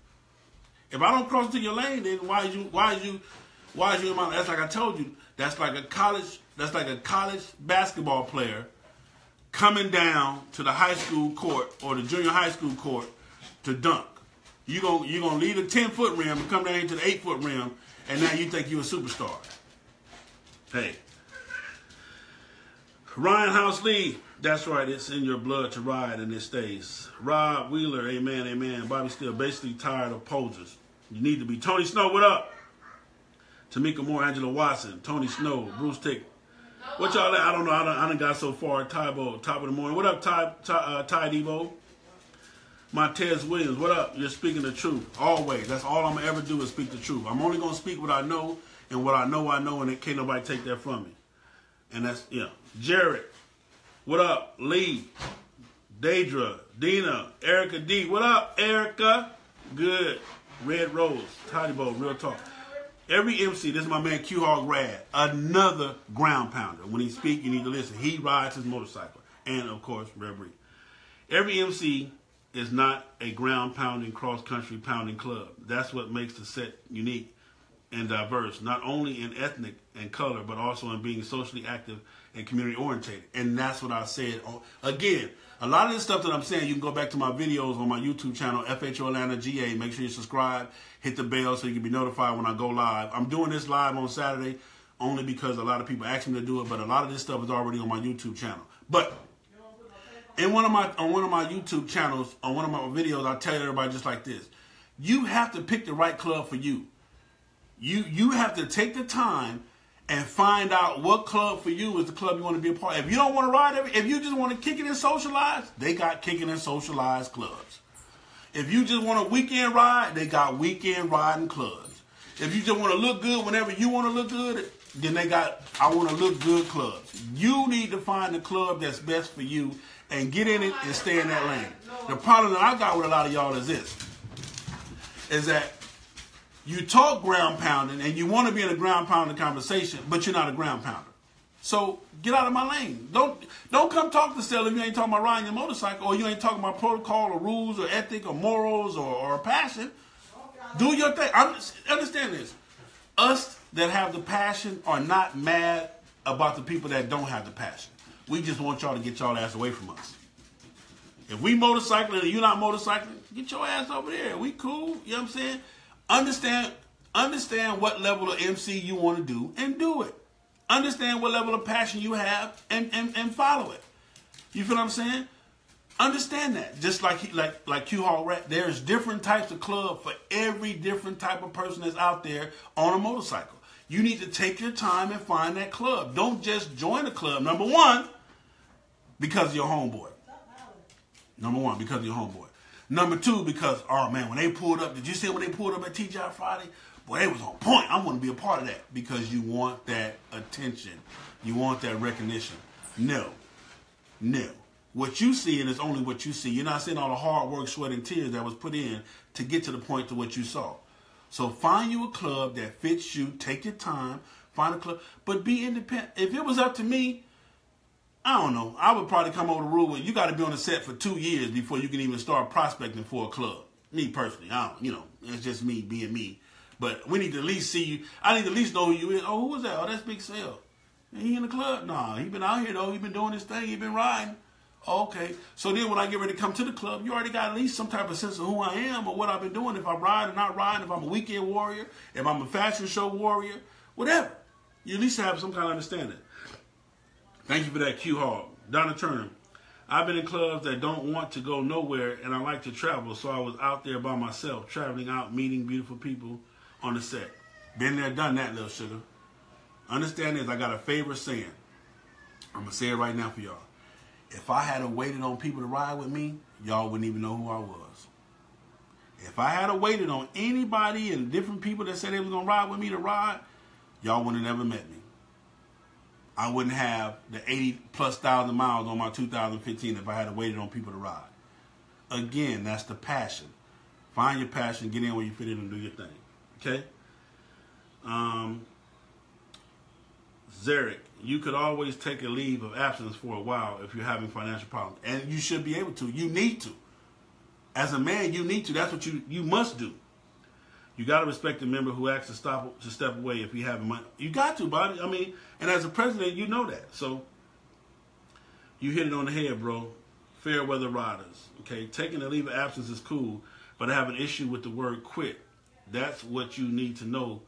If I don't cross into your lane, then why you why is you why is you in my? That's like I told you. That's like a college. That's like a college basketball player coming down to the high school court or the junior high school court to dunk. You go, you're gonna leave the 10 foot rim and come down into the 8 foot rim, and now you think you're a superstar. Hey. Ryan House Lee, that's right, it's in your blood to ride and it stays. Rob Wheeler, amen, amen. Bobby still basically tired of posers. You need to be. Tony Snow, what up? Tamika Moore, Angela Watson, Tony Snow, Bruce Tick, what y'all? I don't know. I don't. I done got so far. Tybo, top of the morning. What up, Ty? Ty, uh, Ty Devo? Montez Williams. What up? You're speaking the truth always. That's all I'm gonna ever do is speak the truth. I'm only gonna speak what I know, and what I know, I know, and it can't nobody take that from me. And that's yeah. Jared. What up, Lee? Daedra, Dina, Erica D. What up, Erica? Good. Red Rose, Toddy Bow, real talk. Every MC, this is my man Q Hog Rad, another ground pounder. When he speak, you need to listen. He rides his motorcycle, and of course, Reverie. Every MC is not a ground pounding, cross country pounding club. That's what makes the set unique and diverse, not only in ethnic and color, but also in being socially active and community oriented. And that's what I said. Again, a lot of this stuff that I'm saying, you can go back to my videos on my YouTube channel, FHO Atlanta GA. Make sure you subscribe, hit the bell so you can be notified when I go live. I'm doing this live on Saturday only because a lot of people ask me to do it, but a lot of this stuff is already on my YouTube channel. But in one of my on one of my YouTube channels, on one of my videos, I tell everybody just like this: you have to pick the right club for you. You you have to take the time and find out what club for you is the club you want to be a part of. If you don't want to ride every, if you just want to kick it and socialize, they got kicking and socialize clubs. If you just want a weekend ride, they got weekend riding clubs. If you just want to look good whenever you want to look good, then they got I want to look good clubs. You need to find the club that's best for you and get in it and stay in that lane. The problem that I got with a lot of y'all is this is that you talk ground pounding and you want to be in a ground pounding conversation, but you're not a ground pounder. So get out of my lane. Don't don't come talk to Stella if you ain't talking about riding your motorcycle or you ain't talking about protocol or rules or ethic or morals or, or passion. Do your thing. I'm, understand this. Us that have the passion are not mad about the people that don't have the passion. We just want y'all to get y'all ass away from us. If we motorcycling and you're not motorcycling, get your ass over there. We cool. You know what I'm saying? Understand understand what level of MC you want to do and do it. Understand what level of passion you have and, and, and follow it. You feel what I'm saying? Understand that. Just like like like Q Hall Rat, there's different types of club for every different type of person that's out there on a motorcycle. You need to take your time and find that club. Don't just join a club. Number one, because of your homeboy. Number one, because of your homeboy. Number two, because, oh man, when they pulled up, did you see when they pulled up at TGI Friday? Boy, they was on point. I want to be a part of that because you want that attention. You want that recognition. No. No. What you see it's only what you see. You're not seeing all the hard work, sweat, and tears that was put in to get to the point to what you saw. So find you a club that fits you. Take your time. Find a club, but be independent. If it was up to me, I don't know. I would probably come over the rule where you got to be on the set for two years before you can even start prospecting for a club. Me personally, I don't. You know, it's just me being me. But we need to at least see you. I need to at least know who you is. Oh, who was that? Oh, that's Big Sale. He in the club? Nah, he been out here though. He been doing his thing. He been riding. okay. So then when I get ready to come to the club, you already got at least some type of sense of who I am or what I've been doing. If I ride or not riding, if I'm a weekend warrior, if I'm a fashion show warrior, whatever. You at least have some kind of understanding. Thank you for that Q Hall. Donna Turner. I've been in clubs that don't want to go nowhere and I like to travel, so I was out there by myself, traveling out, meeting beautiful people on the set. Been there, done that, little sugar. Understand this, I got a favorite saying. I'm gonna say it right now for y'all. If I had waited on people to ride with me, y'all wouldn't even know who I was. If I had waited on anybody and different people that said they was gonna ride with me to ride, y'all wouldn't have never met me. I wouldn't have the 80 plus thousand miles on my 2015 if I had waited on people to ride. Again, that's the passion. Find your passion, get in where you fit in and do your thing. Okay? Um, Zarek, you could always take a leave of absence for a while if you're having financial problems. And you should be able to. You need to. As a man, you need to. That's what you you must do. You got to respect the member who asks to stop to step away if you have money. You got to, buddy. I mean, and as a president, you know that. So you hit it on the head, bro. Fair weather riders. Okay, taking a leave of absence is cool, but I have an issue with the word quit. That's what you need to know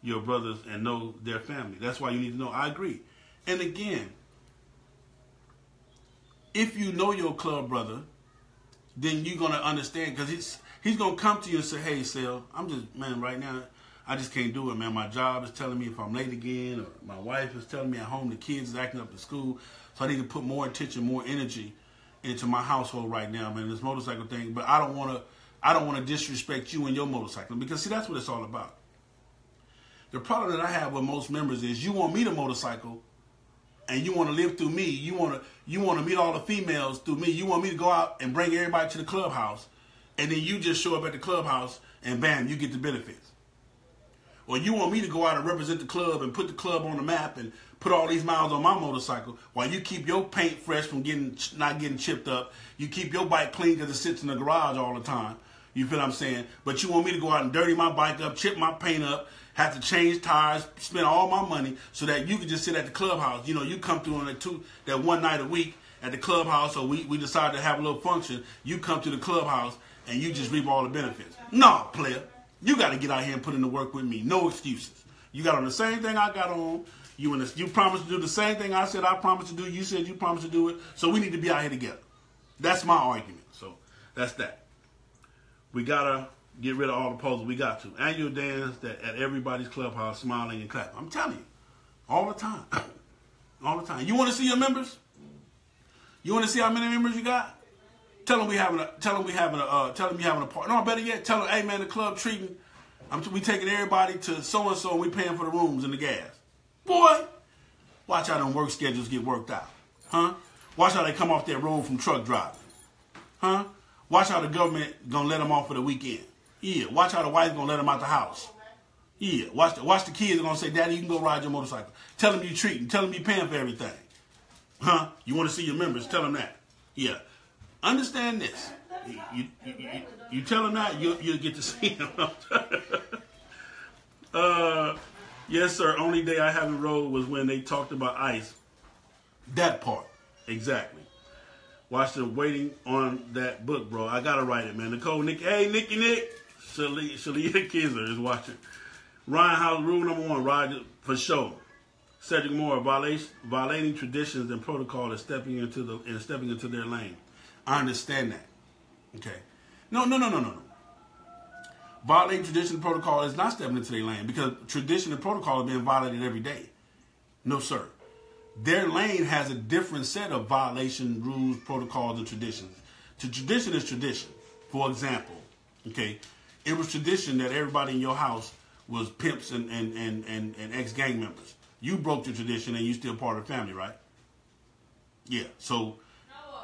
your brothers and know their family. That's why you need to know. I agree. And again, if you know your club brother, then you're gonna understand because it's He's gonna come to you and say, "Hey, Sal, I'm just man right now. I just can't do it, man. My job is telling me if I'm late again, or my wife is telling me at home the kids is acting up at school, so I need to put more attention, more energy into my household right now, man. This motorcycle thing, but I don't want to. I don't want to disrespect you and your motorcycle because see that's what it's all about. The problem that I have with most members is you want me to motorcycle and you want to live through me. You want to you want to meet all the females through me. You want me to go out and bring everybody to the clubhouse and then you just show up at the clubhouse and bam, you get the benefits. Or you want me to go out and represent the club and put the club on the map and put all these miles on my motorcycle while you keep your paint fresh from getting not getting chipped up. You keep your bike clean because it sits in the garage all the time. You feel what I'm saying? But you want me to go out and dirty my bike up, chip my paint up, have to change tires, spend all my money so that you can just sit at the clubhouse. You know, you come through on that two that one night a week at the clubhouse, or we, we decide to have a little function. You come to the clubhouse and you just reap all the benefits. No, player. You got to get out here and put in the work with me. No excuses. You got on the same thing I got on. You and you promised to do the same thing I said I promised to do. You said you promised to do it. So we need to be out here together. That's my argument. So that's that. We gotta get rid of all the poses. We got to annual dance that at everybody's clubhouse, smiling and clapping. I'm telling you, All the time. All the time. You want to see your members? You want to see how many members you got? Tell them we having a. Tell them we having a. Uh, tell them you having a party. No, better yet, tell them, hey man, the club treating. I'm we taking everybody to so and so, and we paying for the rooms and the gas. Boy, watch how them work schedules get worked out, huh? Watch how they come off that road from truck driving, huh? Watch how the government gonna let them off for the weekend. Yeah. Watch how the wife gonna let them out the house. Yeah. Watch the, watch the kids gonna say, Daddy, you can go ride your motorcycle. Tell them you treating. Tell them you paying for everything. Huh? You want to see your members? Tell them that. Yeah. Understand this. You, you, you, you tell them that, you'll, you'll get to see them. uh, yes, sir. Only day I haven't rode was when they talked about ice. That part. Exactly. Watch the waiting on that book, bro. I gotta write it, man. Nicole, Nick, hey, Nicky, Nick, Shalia, Shalia Kizer is watching. Ryan House, rule number one, Roger for sure. Cedric Moore, violating traditions and protocol is stepping into the and stepping into their lane. I understand that. Okay. No, no, no, no, no, no. Violating tradition and protocol is not stepping into their lane because tradition and protocol are being violated every day. No, sir their lane has a different set of violation rules, protocols, and traditions. To tradition is tradition. For example, okay, it was tradition that everybody in your house was pimps and, and, and, and, and ex gang members. You broke the tradition and you still part of the family, right? Yeah. So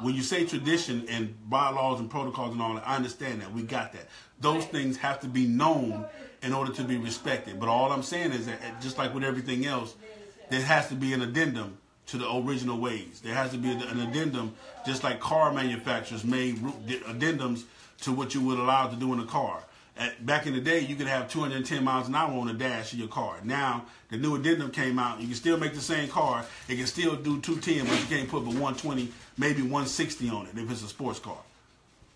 when you say tradition and bylaws and protocols and all that, I understand that. We got that. Those things have to be known in order to be respected. But all I'm saying is that just like with everything else, there has to be an addendum to the original ways. There has to be an addendum, just like car manufacturers made addendums to what you would allow to do in a car. At, back in the day, you could have 210 miles an hour on the dash of your car. Now, the new addendum came out. You can still make the same car. It can still do 210, but you can't put but 120, maybe 160 on it if it's a sports car.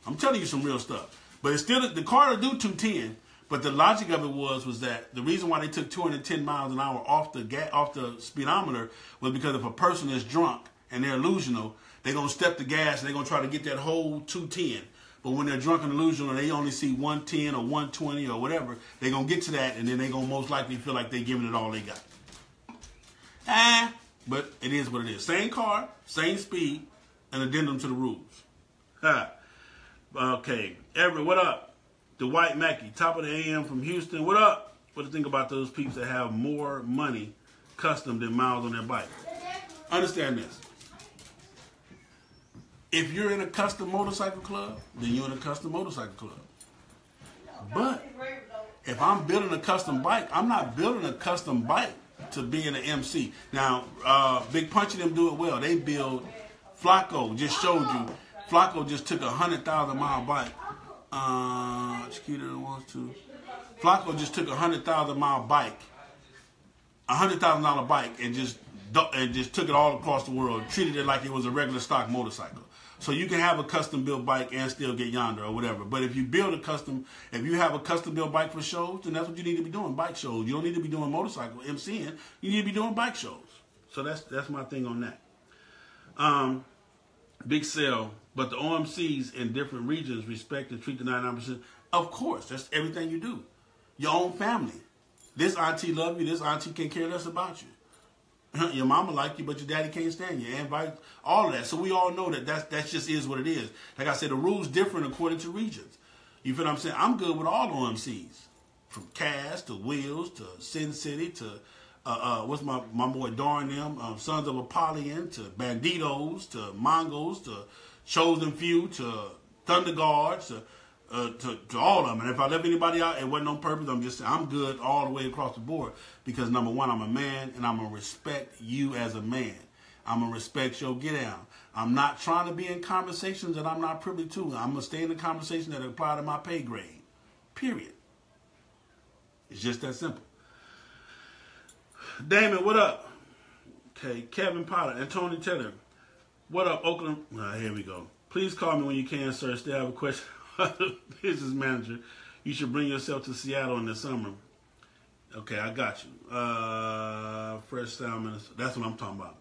I'm telling you some real stuff. But it's still the car will do 210, but the logic of it was was that the reason why they took 210 miles an hour off the ga- off the speedometer was because if a person is drunk and they're illusional, they're gonna step the gas and they're gonna try to get that whole 210. But when they're drunk and illusional, they only see 110 or 120 or whatever. They're gonna get to that, and then they're gonna most likely feel like they're giving it all they got. Ah, but it is what it is. Same car, same speed, an addendum to the rules. Ha. Okay, Everett, what up? Dwight Mackey, top of the AM from Houston. What up? What do you think about those peeps that have more money custom than miles on their bike? Understand this. If you're in a custom motorcycle club, then you're in a custom motorcycle club. But if I'm building a custom bike, I'm not building a custom bike to be in an MC. Now, uh, Big Punchy them do it well. They build. Flacco just showed you. Flacco just took a hundred thousand mile bike uh, Chiquita wants to. Flacco just took a hundred thousand mile bike, a hundred thousand dollar bike, and just and just took it all across the world, treated it like it was a regular stock motorcycle. So you can have a custom built bike and still get Yonda or whatever. But if you build a custom, if you have a custom built bike for shows, then that's what you need to be doing, bike shows. You don't need to be doing motorcycle MCing. You need to be doing bike shows. So that's that's my thing on that. Um, Big sale but the OMCs in different regions respect and treat the 99%. Of course, that's everything you do. Your own family. This auntie love you. This auntie can care less about you. Your mama like you, but your daddy can't stand you. And vice, all of that. So we all know that that's, that just is what it is. Like I said, the rules different according to regions. You feel what I'm saying? I'm good with all OMCs. From Cass to Wheels to Sin City to uh, uh, what's my my boy Darn them, um, Sons of Apollyon to Bandidos to Mongols to chosen few to Thunder Guards to, uh, to, to all of them. And if I left anybody out, it wasn't on purpose. I'm just I'm good all the way across the board because number one, I'm a man and I'm gonna respect you as a man. I'm gonna respect your get down. I'm not trying to be in conversations that I'm not privy to. I'm gonna stay in the conversation that apply to my pay grade. Period. It's just that simple. Damon, what up? Okay, Kevin Potter and Tony Taylor. What up, Oakland? Ah, here we go. Please call me when you can, sir. Still have a question. Business manager, you should bring yourself to Seattle in the summer. Okay, I got you. Uh, fresh salmon. That's what I'm talking about.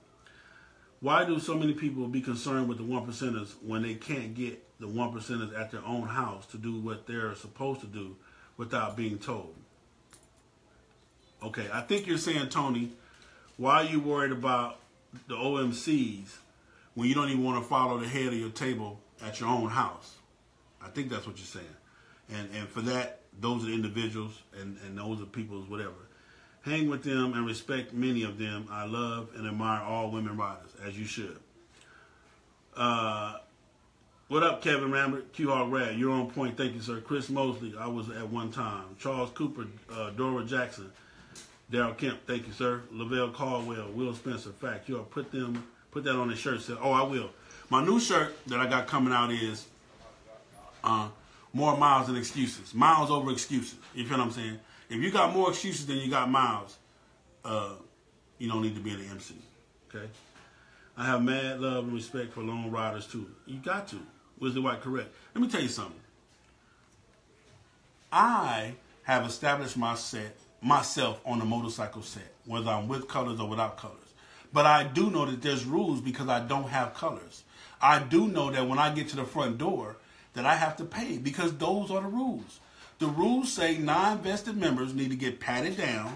Why do so many people be concerned with the one percenters when they can't get the one percenters at their own house to do what they're supposed to do without being told? Okay, I think you're saying, Tony, why are you worried about the OMCs when you don't even want to follow the head of your table at your own house? I think that's what you're saying. And and for that, those are the individuals and, and those are people's whatever. Hang with them and respect many of them. I love and admire all women riders, as you should. Uh, what up, Kevin Rambert? Q Hog Rad, you're on point. Thank you, sir. Chris Mosley, I was at one time. Charles Cooper, uh, Dora Jackson, Daryl Kemp, thank you, sir. Lavelle Caldwell, Will Spencer, fact. You'll put them, put that on the shirt. Say, oh, I will. My new shirt that I got coming out is uh, more miles than excuses. Miles over excuses. You feel what I'm saying? If you got more excuses than you got miles, uh, you don't need to be in the MC. Okay? I have mad love and respect for lone riders too. You got to. Was the White correct? Let me tell you something. I have established my set, myself on the motorcycle set, whether I'm with colors or without colors. But I do know that there's rules because I don't have colors. I do know that when I get to the front door, that I have to pay because those are the rules. The rules say non-vested members need to get patted down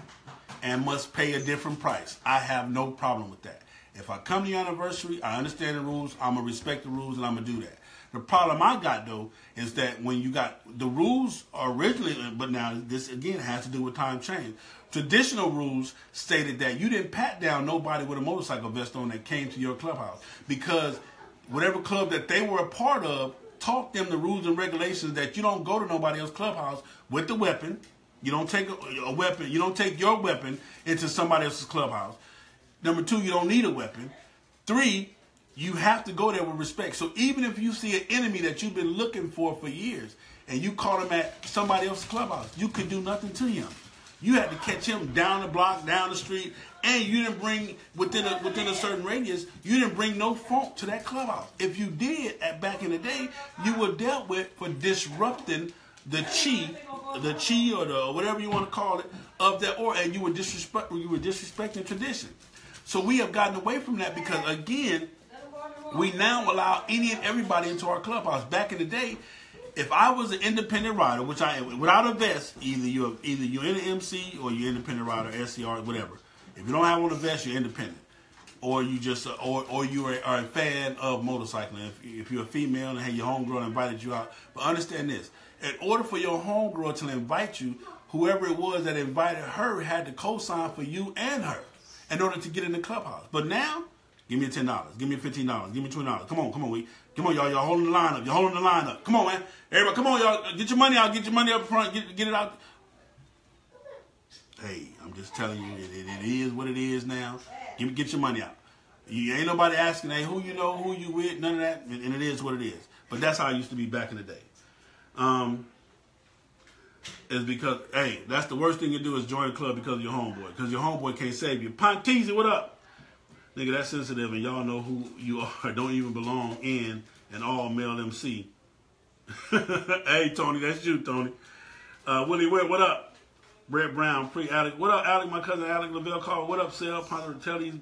and must pay a different price. I have no problem with that. If I come to your anniversary, I understand the rules, I'm gonna respect the rules and I'm gonna do that. The problem I got though is that when you got the rules originally, but now this again has to do with time change. Traditional rules stated that you didn't pat down nobody with a motorcycle vest on that came to your clubhouse because whatever club that they were a part of taught them the rules and regulations that you don't go to nobody else's clubhouse with the weapon. You don't take a, a weapon. You don't take your weapon into somebody else's clubhouse. Number two, you don't need a weapon. Three, you have to go there with respect. So even if you see an enemy that you've been looking for for years and you caught him at somebody else's clubhouse, you could do nothing to him. You had to catch him down the block, down the street, and you didn't bring within a within a certain radius. You didn't bring no funk to that clubhouse. If you did, at back in the day, you were dealt with for disrupting the chi, the chi or the whatever you want to call it of that or, and you were disrespect you were disrespecting tradition. So we have gotten away from that because again, we now allow any and everybody into our clubhouse. Back in the day, if I was an independent rider, which I am, without a vest, either you're either you're in an MC or you're independent rider, SCR, whatever. If you don't have on a vest, you're independent, or you just or or you are, are a fan of motorcycling. If, if you're a female and hey, your homegirl invited you out, but understand this: in order for your homegirl to invite you, whoever it was that invited her had to co-sign for you and her in order to get in the clubhouse. But now, give me ten dollars, give me fifteen dollars, give me twenty dollars. Come on, come on, we Come on, y'all. Y'all holding the line up. You're holding the line up. Come on, man. Everybody, come on, y'all. Get your money out. Get your money up front. Get, get it out. Hey, I'm just telling you, it, it, it is what it is now. Get, get your money out. You ain't nobody asking, hey, who you know, who you with, none of that, and, it is what it is. But that's how it used to be back in the day. Um, is because, hey, that's the worst thing you do is join a club because of your homeboy. Because your homeboy can't save you. Ponteezy, what up? Nigga, that's sensitive, and y'all know who you are. Don't even belong in an all male MC. hey, Tony, that's you, Tony. Uh, Willie Ware, what up? Brett Brown, pre Alec. What up, Alec? My cousin Alec Lavelle called. What up, Sel? Ponder tell these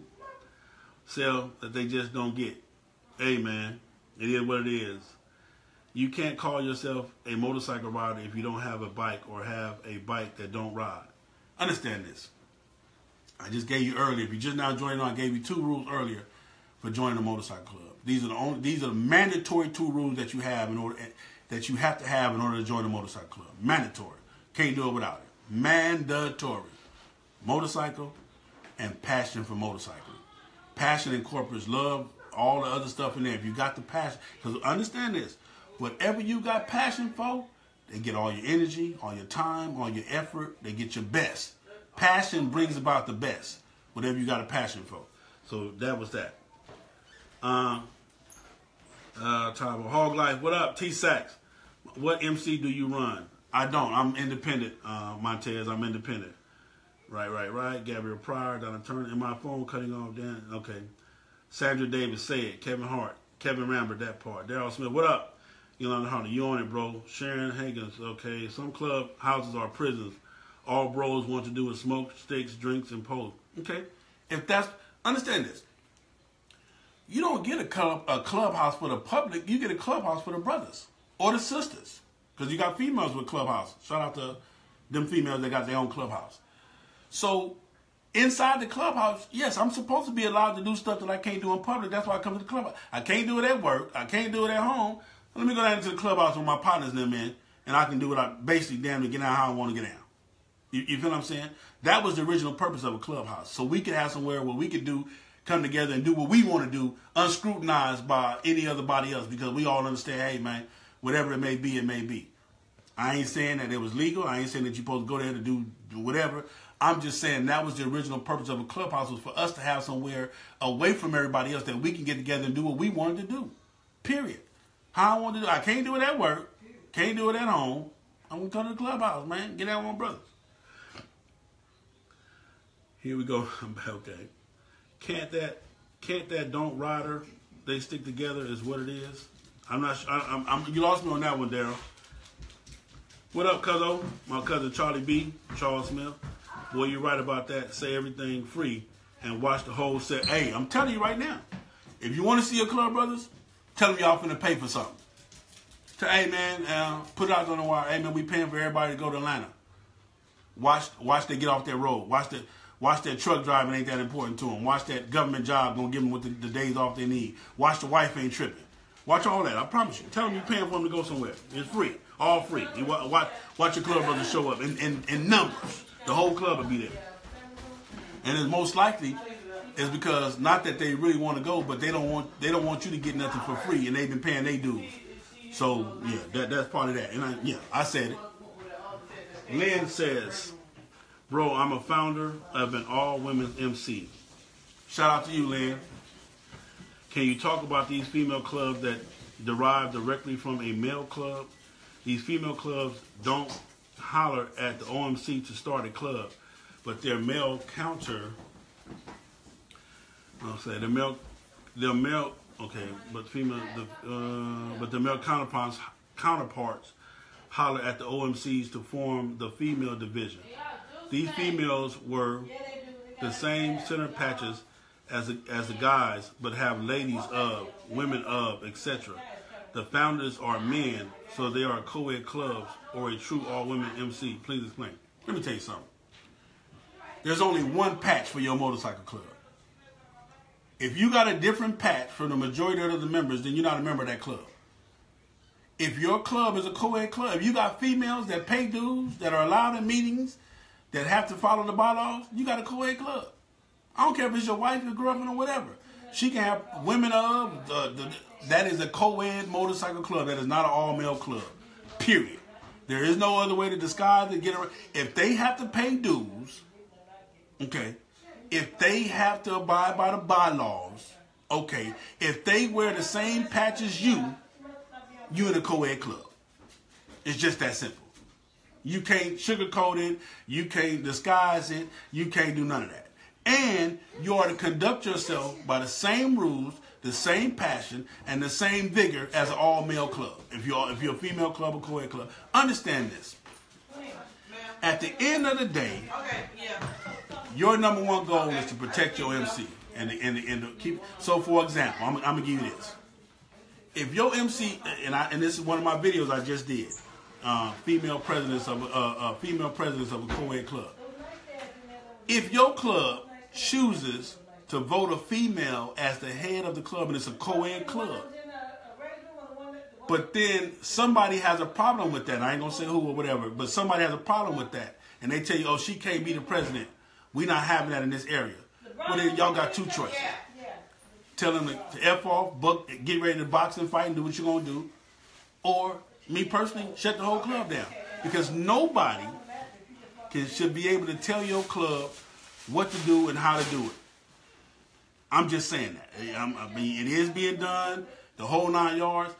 Sel that they just don't get. Hey, man, it is what it is. You can't call yourself a motorcycle rider if you don't have a bike or have a bike that don't ride. Understand this. I just gave you earlier. If you just now joining I gave you two rules earlier for joining the motorcycle club. These are the only. These are the mandatory two rules that you have in order that you have to have in order to join the motorcycle club. Mandatory. Can't do it without it. Mandatory. Motorcycle and passion for motorcycling. Passion incorporates love, all the other stuff in there. If you got the passion, because understand this, whatever you got passion for, they get all your energy, all your time, all your effort. They get your best. Passion brings about the best, whatever you got a passion for. So that was that. Um, uh, Tyler, Hog Life, what up? T Sacks, what MC do you run? I don't. I'm independent, uh, Montez. I'm independent. Right, right, right. Gabriel Pryor, Donna Turner. In my phone cutting off. Dan. Okay. Sandra Davis said. Kevin Hart. Kevin Rambert, that part. Daryl Smith, what up? Yolanda Hunter, you on it, bro. Sharon Higgins, okay. Some club houses are prisons all bros want to do is smoke, sticks, drinks, and pose. Okay? If that's, understand this. You don't get a club a clubhouse for the public. You get a clubhouse for the brothers or the sisters, because you got females with clubhouse. Shout out to them females that got their own clubhouse. So inside the clubhouse, yes, I'm supposed to be allowed to do stuff that I can't do in public. That's why I come to the clubhouse. I can't do it at work. I can't do it at home. Let me go down into the clubhouse with my partners and them in, and I can do what I basically damn to get down how I want to get down. You, you feel what I'm saying? That was the original purpose of a clubhouse. So we could have somewhere where we could do come together and do what we want to do, unscrutinized by any other body else, because we all understand, hey man, whatever it may be, it may be. I ain't saying that it was legal. I ain't saying that you're supposed to go there to do, do whatever. I'm just saying that was the original purpose of a clubhouse was for us to have somewhere away from everybody else that we can get together and do what we wanted to do. Period. How I want to do I can't do it at work. Can't do it at home. I'm gonna come to the clubhouse, man. Get out with my brothers. Here we go. okay. Can't that can't that don't rider they stick together is what it is? I'm not. I, I'm, I'm, you lost me on that one, Daryl. What up, cuzzo? My cousin Charlie B. Charles Smith. Boy, you're right about that. Say everything free and watch the whole set. Hey, I'm telling you right now, if you want to see your club brothers, tell them y'all finna pay for something. To, hey man, uh, put it out on the wire. Hey man, we paying for everybody to go to Atlanta. Watch, watch they get off their road. Watch the, watch that truck driving ain't that important to them. Watch that government job gonna give them what the, the days off they need. Watch the wife ain't tripping. Watch all that. I promise you. Tell them you're paying for them to go somewhere. It's free, all free. You watch, watch your club brothers show up in, in, in numbers. The whole club will be there. And it's most likely is because not that they really want to go, but they don't want they don't want you to get nothing for free, and they've been paying their dues. So yeah, that that's part of that. And I, yeah, I said it. Lynn says, "Bro, I'm a founder of an all women's MC. Shout out to you, Lynn. Can you talk about these female clubs that derive directly from a male club? These female clubs don't holler at the OMC to start a club, but their male counter, I'll say their male, their male, okay, but female, the, uh, but the male counterparts counterparts holler at the OMCs to form the female division. These females were the same center patches as the, as the guys, but have ladies of, women of, etc. The founders are men, so they are co-ed clubs or a true all-women MC. Please explain. Let me tell you something. There's only one patch for your motorcycle club. If you got a different patch from the majority of the members, then you're not a member of that club. If your club is a co-ed club, if you got females that pay dues, that are allowed in meetings, that have to follow the bylaws, you got a co-ed club. I don't care if it's your wife, your girlfriend, or whatever. She can have women of, the, the, that is a co-ed motorcycle club. That is not an all-male club. Period. There is no other way to disguise it. Get around. If they have to pay dues, okay. If they have to abide by the bylaws, okay. If they wear the same patch as you, you in a co-ed club. It's just that simple. You can't sugarcoat it. You can't disguise it. You can't do none of that. And you are to conduct yourself by the same rules the same passion and the same vigor as an all male club. If you're if you're a female club or co-ed club, understand this. At the end of the day, your number one goal is to protect your MC and the, and the, and the keep. So, for example, I'm, I'm gonna give you this. If your MC and I and this is one of my videos I just did, uh, female presidents of uh, uh, female presidents of a co-ed club. If your club chooses to vote a female as the head of the club, and it's a co-ed club. But then somebody has a problem with that. I ain't gonna say who or whatever, but somebody has a problem with that, and they tell you, "Oh, she can't be the president. We not having that in this area." Well, then y'all got two choices: tell them to f off, book, get ready to box and fight, and do what you're gonna do, or me personally, shut the whole club down because nobody can should be able to tell your club what to do and how to do it. I'm just saying that. i mean, it is being done, the whole nine yards.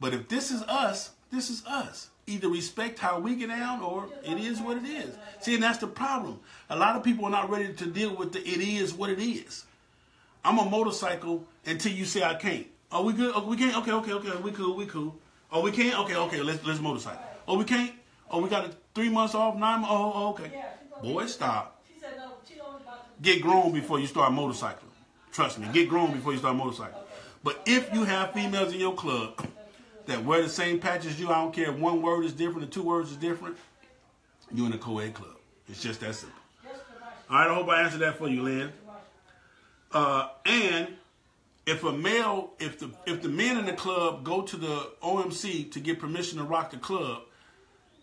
But if this is us, this is us. Either respect how we get down or it is what it is. See, and that's the problem. A lot of people are not ready to deal with the it is what it is. I'm a motorcycle until you say I can't. Are we good? Oh, we can't? Okay, okay, okay. We cool, we cool. Oh, we can't? Okay, okay, let's let's motorcycle. Oh, we can't? Oh, we got a three months off, nine months. Oh, oh, okay. Boy, stop. Get grown before you start motorcycling. Trust me, get grown before you start motorcycling. But if you have females in your club that wear the same patch as you, I don't care if one word is different or two words is different, you're in a co-ed club. It's just that simple. All right, I hope I answered that for you, Lynn. Uh, and if a male, if the if the men in the club go to the OMC to get permission to rock the club,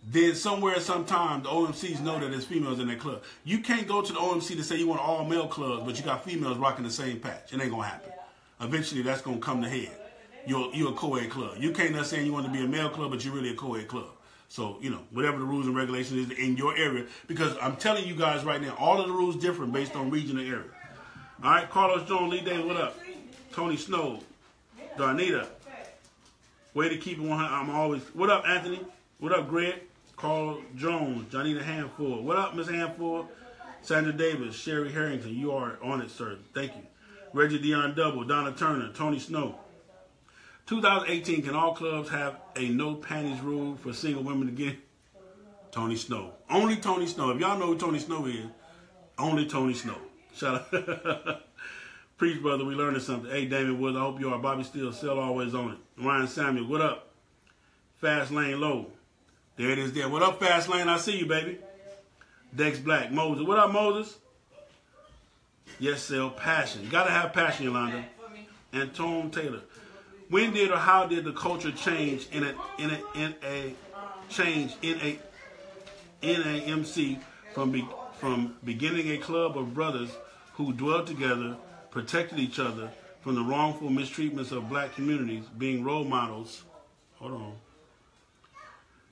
then somewhere, sometime, the OMCs know that there's females in that club. You can't go to the OMC to say you want all male clubs, but you got females rocking the same patch. It ain't gonna happen. Eventually, that's gonna come to head. You're you're a co-ed club. You can't not saying you want to be a male club, but you're really a co-ed club. So you know whatever the rules and regulations is in your area, because I'm telling you guys right now, all of the rules different based on region area. All right, Carlos Jones, Lee Davis, what up? Tony Snow, Darnita. Way to keep it 100. I'm always. What up, Anthony? What up, Greg? Carl Jones, Johnita Handful. What up, Miss Handful? Sandra Davis, Sherry Harrington. You are on it, sir. Thank you. Reggie Dion Double, Donna Turner, Tony Snow. 2018, can all clubs have a no panties rule for single women again? Tony Snow. Only Tony Snow. If y'all know who Tony Snow is, only Tony Snow. Shout out. Preach, brother. We learning something. Hey, Damon Woods. I hope you are. Bobby Steele. Still always on it. Ryan Samuel. What up? Fast Lane Low. There it is there. What up, Fast Lane? I see you, baby. Dex Black. Moses. What up, Moses? Yes, sell passion. You gotta have passion, Yolanda. And Tone Taylor. When did or how did the culture change in a in a in a change in a in a MC from be, from beginning a club of brothers who dwelled together, protected each other from the wrongful mistreatments of black communities, being role models. Hold on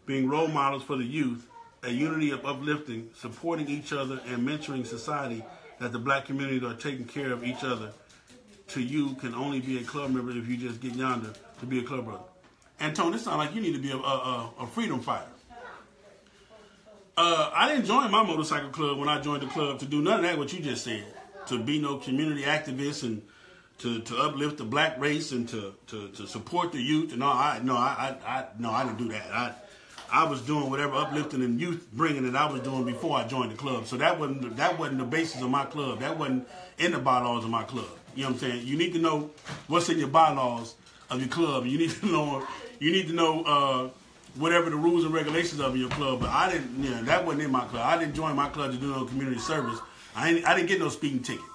being role models for the youth, a unity of uplifting, supporting each other, and mentoring society that the black community are taking care of each other. To you can only be a club member if you just get yonder to be a club brother. And Tony, this sounds like you need to be a, a, a freedom fighter. Uh, I didn't join my motorcycle club when I joined the club to do none of that what you just said. To be no community activist and to, to uplift the black race and to, to, to support the youth. No, I no I, I, I no I didn't do that. I I was doing whatever uplifting and youth bringing that I was doing before I joined the club. So that wasn't that wasn't the basis of my club. That wasn't in the bylaws of my club. You know what I'm saying? You need to know what's in your bylaws of your club. You need to know you need to know uh, whatever the rules and regulations of your club. But I didn't. Know, that wasn't in my club. I didn't join my club to do no community service. I I didn't get no speaking ticket.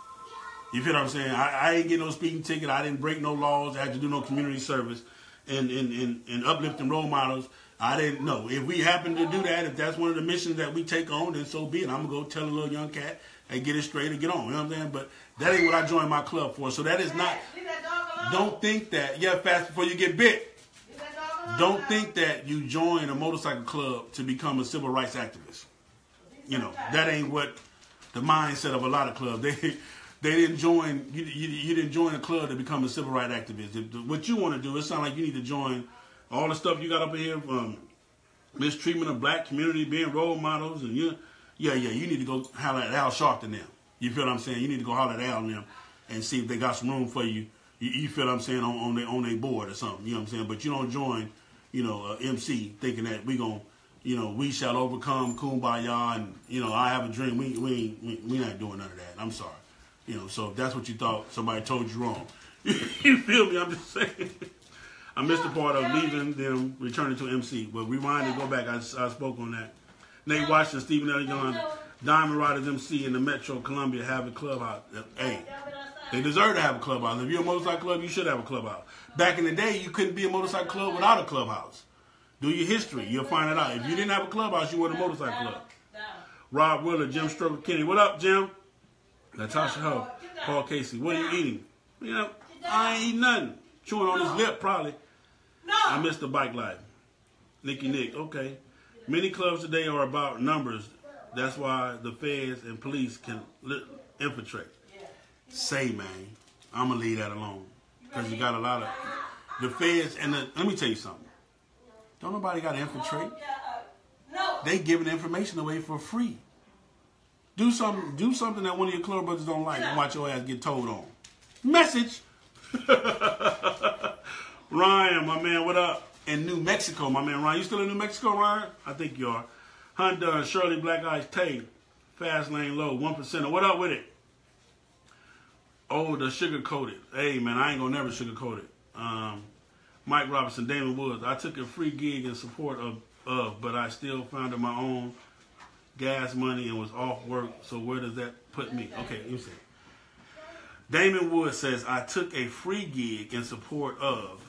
You feel what I'm saying? I, I ain't get no speaking ticket. I didn't break no laws. I had to do no community service and and, and, and uplifting role models I didn't know. If we happen to do that, if that's one of the missions that we take on, then so be it. I'm gonna go tell a little young cat, and get it straight and get on. You know what I'm saying? But that ain't what I joined my club for. So that is not. Don't think that. Yeah, fast before you get bit. Don't think that you join a motorcycle club to become a civil rights activist. You know that ain't what the mindset of a lot of clubs. They they didn't join. You, you, you didn't join a club to become a civil rights activist. What you want to do, it sounds like you need to join all the stuff you got up here from mistreatment of black community, being role models, and you, yeah, yeah, you need to go holler at Al Sharpton them. You feel what I'm saying? You need to go holler at Al and them and see if they got some room for you. You, you feel what I'm saying on on their on their board or something. You know what I'm saying? But you don't join, you know, uh, MC thinking that we gonna, you know, we shall overcome kumbaya and you know I have a dream. We we we, we not doing none of that. I'm sorry. You know, so if that's what you thought, somebody told you wrong. you feel me? I'm just saying. I missed the part of leaving them, returning to MC. But rewind and go back. I, I spoke on that. Nate Washington, Stephen. Young, Diamond Riders MC in the Metro Columbia have a clubhouse. Hey, they deserve to have a clubhouse. If you're a motorcycle club, you should have a clubhouse. Back in the day, you couldn't be a motorcycle club without a clubhouse. Do your history. You'll find it out. If you didn't have a clubhouse, you were a motorcycle club. Rob Willard, Jim Stroker Kenny. What up, Jim? Natasha Huff, Paul Casey. What are you eating? You know, I ain't eating nothing. Chewing on his lip, probably. No. I missed the bike life. Nicky Nick, okay. Many clubs today are about numbers. That's why the feds and police can infiltrate. Say, man, I'm gonna leave that alone because you got a lot of the feds and the, let me tell you something. Don't nobody got to infiltrate. No. They giving information away for free. Do something. Do something that one of your club brothers don't like, and watch your ass get told on. Message. Ryan, my man, what up? In New Mexico, my man Ryan. You still in New Mexico, Ryan? I think you are. Honda, Shirley Black Eyes Tay, Fast Lane Low, 1%. What up with it? Oh, the sugar coated. Hey, man, I ain't gonna never sugarcoat it. Um, Mike Robinson, Damon Woods. I took a free gig in support of, of, but I still founded my own gas money and was off work. So where does that put me? Okay, me see. Damon Wood says I took a free gig in support of,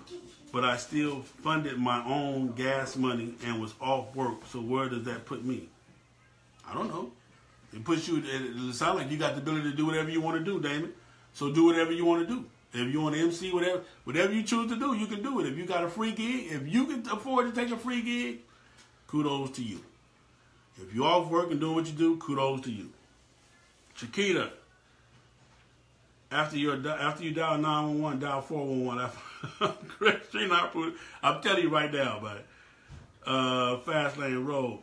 but I still funded my own gas money and was off work. So where does that put me? I don't know. It puts you. It sounds like you got the ability to do whatever you want to do, Damon. So do whatever you want to do. If you want to MC, whatever, whatever you choose to do, you can do it. If you got a free gig, if you can afford to take a free gig, kudos to you. If you're off work and doing what you do, kudos to you. Chiquita, after you after you dial 911, dial 411. I'm telling you right now about it. Uh, Fast Lane Road,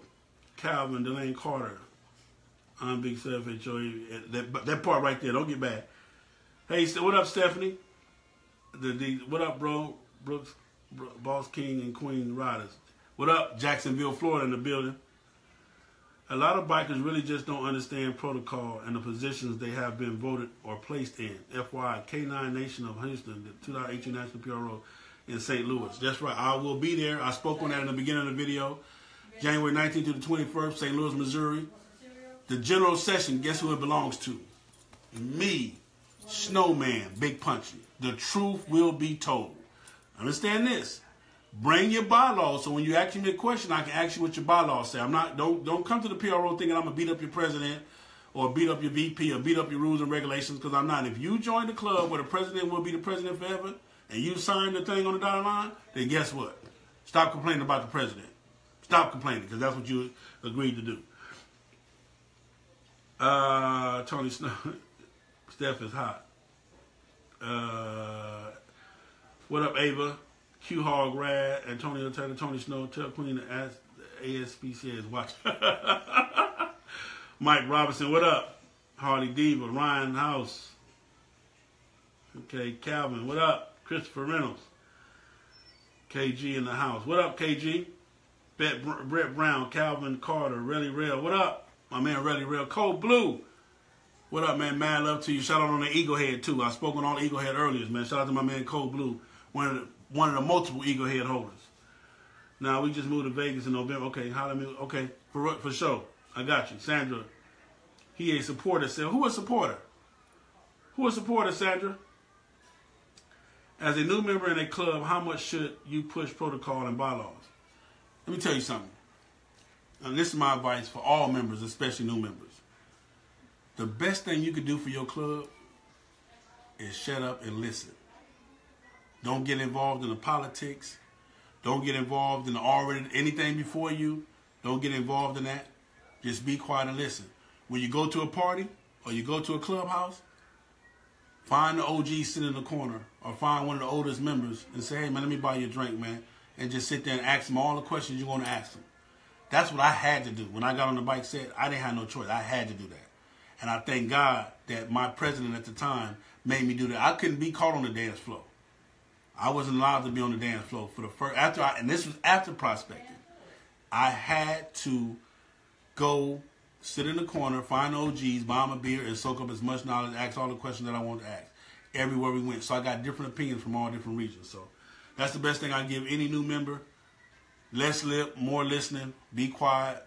Calvin, Delane Carter. I'm Big Self That, that part right there, don't get back. Hey, what up, Stephanie? The, the what up, bro? Brooks, Boss King and Queen Riders. What up, Jacksonville, Florida, in the building. A lot of bikers really just don't understand protocol and the positions they have been voted or placed in. FY K9 Nation of Houston, the 2018 National PRO in St. Louis. That's right. I will be there. I spoke on that in the beginning of the video. January 19th to the 21st, St. Louis, Missouri. The general session, guess who it belongs to? Me. Snowman, Big Punchy. The truth will be told. Understand this. Bring your bylaws so when you ask me a question, I can ask you what your bylaws say. I'm not don't don't come to the PRO thinking I'm gonna beat up your president or beat up your VP or beat up your rules and regulations because I'm not. If you join the club where the president will be the president forever and you sign the thing on the dotted line, then guess what? Stop complaining about the president. Stop complaining because that's what you agreed to do. Uh, Tony Snow. Steph is hot. Uh, what up, Ava? Q Hog Rad, Antonio Taylor, Tony Snow, Tell Queen, ASPCA is watching. Mike Robinson, what up? Harley Diva, Ryan House. Okay, Calvin, what up? Christopher Reynolds. KG in the house. What up, KG? Brett Brown, Calvin Carter, Relly Rail. What up? My man Relly Rail. Cold Blue. What up, man? Mad love to you. Shout out on the Eagle Head, too. I spoke on all the Eagle Head earlier, man. Shout out to my man Cold Blue, one of the, one of the multiple Eagle Head holders. Now, we just moved to Vegas in November. Okay, how me? Okay, for, for sure. I got you. Sandra, he a supporter. Said, who a supporter? Who a supporter, Sandra? As a new member in a club, how much should you push protocol and bylaws? Let me tell you something. And this is my advice for all members, especially new members the best thing you can do for your club is shut up and listen. Don't get involved in the politics. Don't get involved in the already anything before you. Don't get involved in that. Just be quiet and listen. When you go to a party or you go to a clubhouse, find the OG sitting in the corner or find one of the oldest members and say, hey man, let me buy you a drink, man. And just sit there and ask them all the questions you want to ask them. That's what I had to do. When I got on the bike set, I didn't have no choice. I had to do that. And I thank God that my president at the time made me do that. I couldn't be caught on the dance floor. I wasn't allowed to be on the dance floor for the first after I and this was after prospecting. I had to go sit in the corner, find OGs, buy them a beer, and soak up as much knowledge, ask all the questions that I wanted to ask. Everywhere we went. So I got different opinions from all different regions. So that's the best thing I give any new member. Less lip, more listening, be quiet,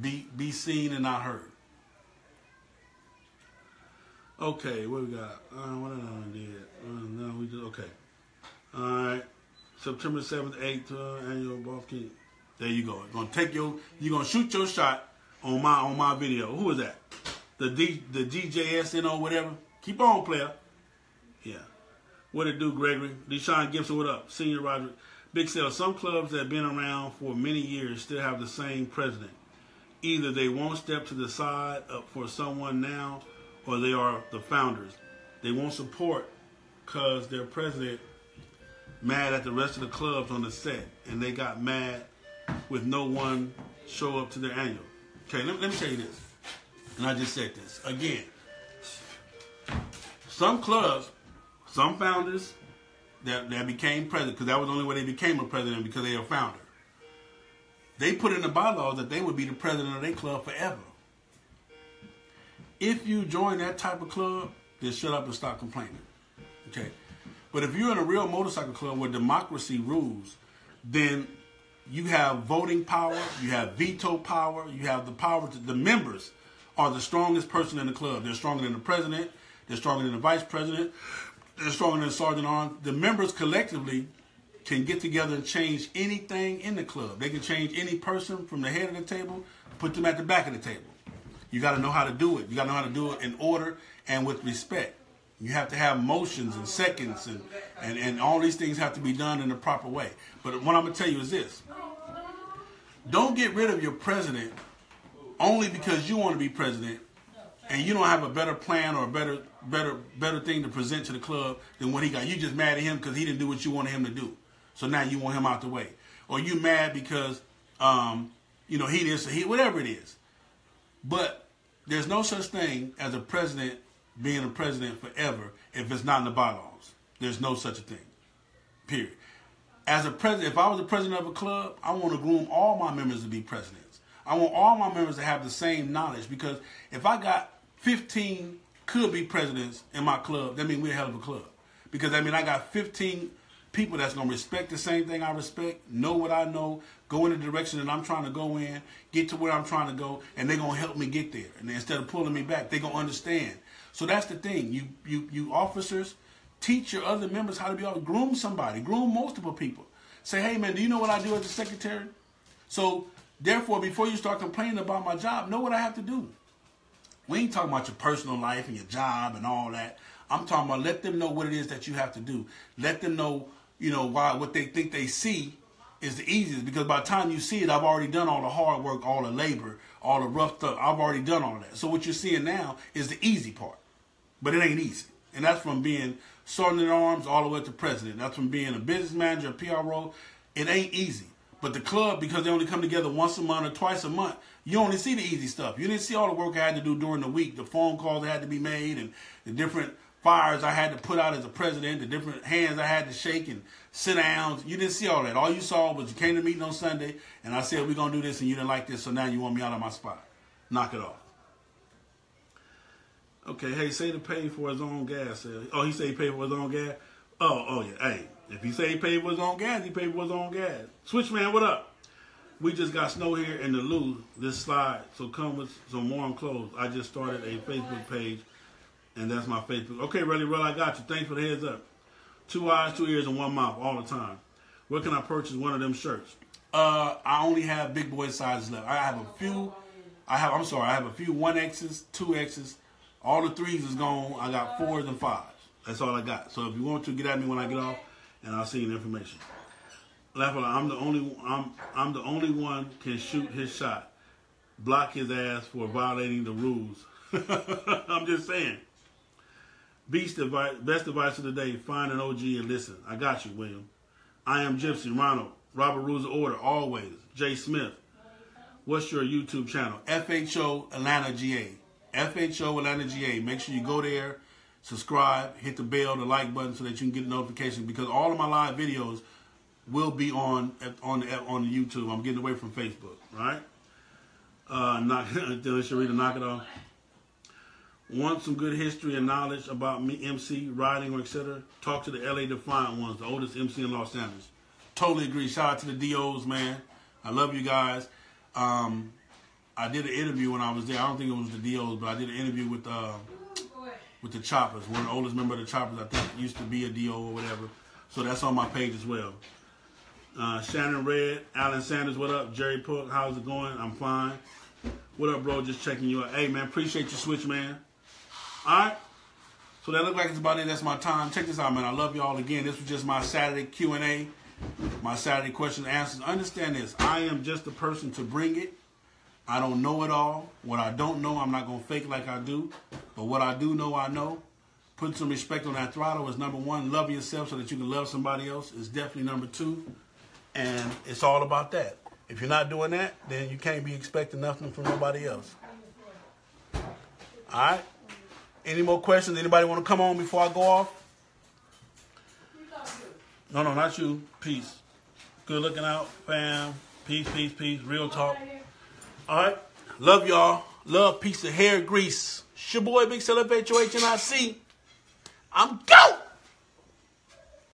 be be seen and not heard. Okay, what we got? Uh, what did I did? Uh, no, we just okay. All right, September seventh, eighth uh, annual Boss King. There you go. Gonna take your, you're gonna shoot your shot on my on my video. Who is that? The D the DJSN or whatever. Keep on, player. Yeah. What it do, Gregory? Deshaun Gibson, what up? Senior Roger. Big Sale. Some clubs that have been around for many years still have the same president. Either they won't step to the side for someone now or they are the founders. They won't support because their president mad at the rest of the clubs on the set, and they got mad with no one show up to their annual. Okay, let, let me tell you this, and I just said this again. Some clubs, some founders that, that became president, because that was the only way they became a president because they were a founder. They put in the bylaws that they would be the president of their club forever. If you join that type of club, then shut up and stop complaining. Okay. But if you're in a real motorcycle club where democracy rules, then you have voting power, you have veto power, you have the power to the members are the strongest person in the club. They're stronger than the president, they're stronger than the vice president, they're stronger than the sergeant arms. The members collectively can get together and change anything in the club. They can change any person from the head of the table, put them at the back of the table. You got to know how to do it. You got to know how to do it in order and with respect. You have to have motions and seconds and, and, and all these things have to be done in the proper way. But what I'm going to tell you is this. Don't get rid of your president only because you want to be president and you don't have a better plan or a better better better thing to present to the club than what he got. You just mad at him because he didn't do what you wanted him to do. So now you want him out the way. Or you mad because um, you know he did so he whatever it is. But there's no such thing as a president being a president forever if it's not in the bylaws. There's no such a thing. Period. As a president, if I was the president of a club, I want to groom all my members to be presidents. I want all my members to have the same knowledge because if I got 15 could be presidents in my club, that means we're a hell of a club. Because I mean I got 15 people that's gonna respect the same thing I respect, know what I know, go in the direction that I'm trying to go in, get to where I'm trying to go, and they're gonna help me get there. And instead of pulling me back, they're gonna understand. So that's the thing. You you you officers teach your other members how to be able to groom somebody, groom multiple people. Say, hey man, do you know what I do as a secretary? So therefore, before you start complaining about my job, know what I have to do. We ain't talking about your personal life and your job and all that. I'm talking about let them know what it is that you have to do. Let them know you know, why what they think they see is the easiest because by the time you see it, I've already done all the hard work, all the labor, all the rough stuff. I've already done all that. So what you're seeing now is the easy part, but it ain't easy. And that's from being sergeant at arms all the way to president. That's from being a business manager, a PRO. It ain't easy. But the club, because they only come together once a month or twice a month, you only see the easy stuff. You didn't see all the work I had to do during the week, the phone calls that had to be made, and the different fires I had to put out as a president, the different hands I had to shake and sit downs. You didn't see all that. All you saw was you came to meeting on Sunday and I said, we're going to do this and you didn't like this, so now you want me out of my spot. Knock it off. Okay, hey, say to pay for his own gas. Oh, he say he paid for his own gas? Oh, oh yeah. Hey, if he say he paid for his own gas, he paid for his own gas. Switch man, what up? We just got snow here in the Lou this slide, so come with some warm clothes. I just started a Facebook page and that's my Facebook. Okay, really, well, I got you. Thanks for the heads up. Two eyes, two ears, and one mouth all the time. Where can I purchase one of them shirts? Uh, I only have big boy sizes left. I have a few. I have. I'm sorry. I have a few one X's, two X's. All the threes is gone. I got fours and fives. That's all I got. So if you want to get at me when I get off, and I'll see you the information. Laughing, I'm the only. I'm. I'm the only one can shoot his shot. Block his ass for violating the rules. I'm just saying. Beast advice, best advice of the day, find an OG and listen. I got you, William. I am Gypsy, Ronald, Robert Rules of Order, always. Jay Smith. What's your YouTube channel? FHO Atlanta GA. FHO Atlanta GA. Make sure you go there, subscribe, hit the bell, the like button so that you can get a notification because all of my live videos will be on on the, on the YouTube. I'm getting away from Facebook, right? Uh, knock, Sharita, knock it off want some good history and knowledge about me, MC, riding, or etc., talk to the LA Defiant ones, the oldest MC in Los Angeles. Totally agree. Shout out to the DOs, man. I love you guys. Um, I did an interview when I was there. I don't think it was the DOs, but I did an interview with uh, with the Choppers. One of the oldest member of the Choppers, I think, used to be a DO or whatever. So that's on my page as well. Uh, Shannon Red, Alan Sanders, what up? Jerry Pook, how's it going? I'm fine. What up, bro? Just checking you out. Hey, man, appreciate your switch, man. Alright? So that look like it's about it. That's my time. Check this out, man. I love y'all again. This was just my Saturday Q&A, my Saturday question and answers. Understand this. I am just the person to bring it. I don't know it all. What I don't know, I'm not going to fake like I do. But what I do know, I know. Put some respect on that throttle is number one. Love yourself so that you can love somebody else is definitely number two. And it's all about that. If you're not doing that, then you can't be expecting nothing from nobody else. All right? Any more questions? Anybody want to come on before I go off? No, no, not you. Peace. Good looking out, fam. Peace, peace, peace. Real talk. All right. Love y'all. Love, piece of hair grease. It's your boy, Big Celebrate C L F H O H N I C. I'm gone.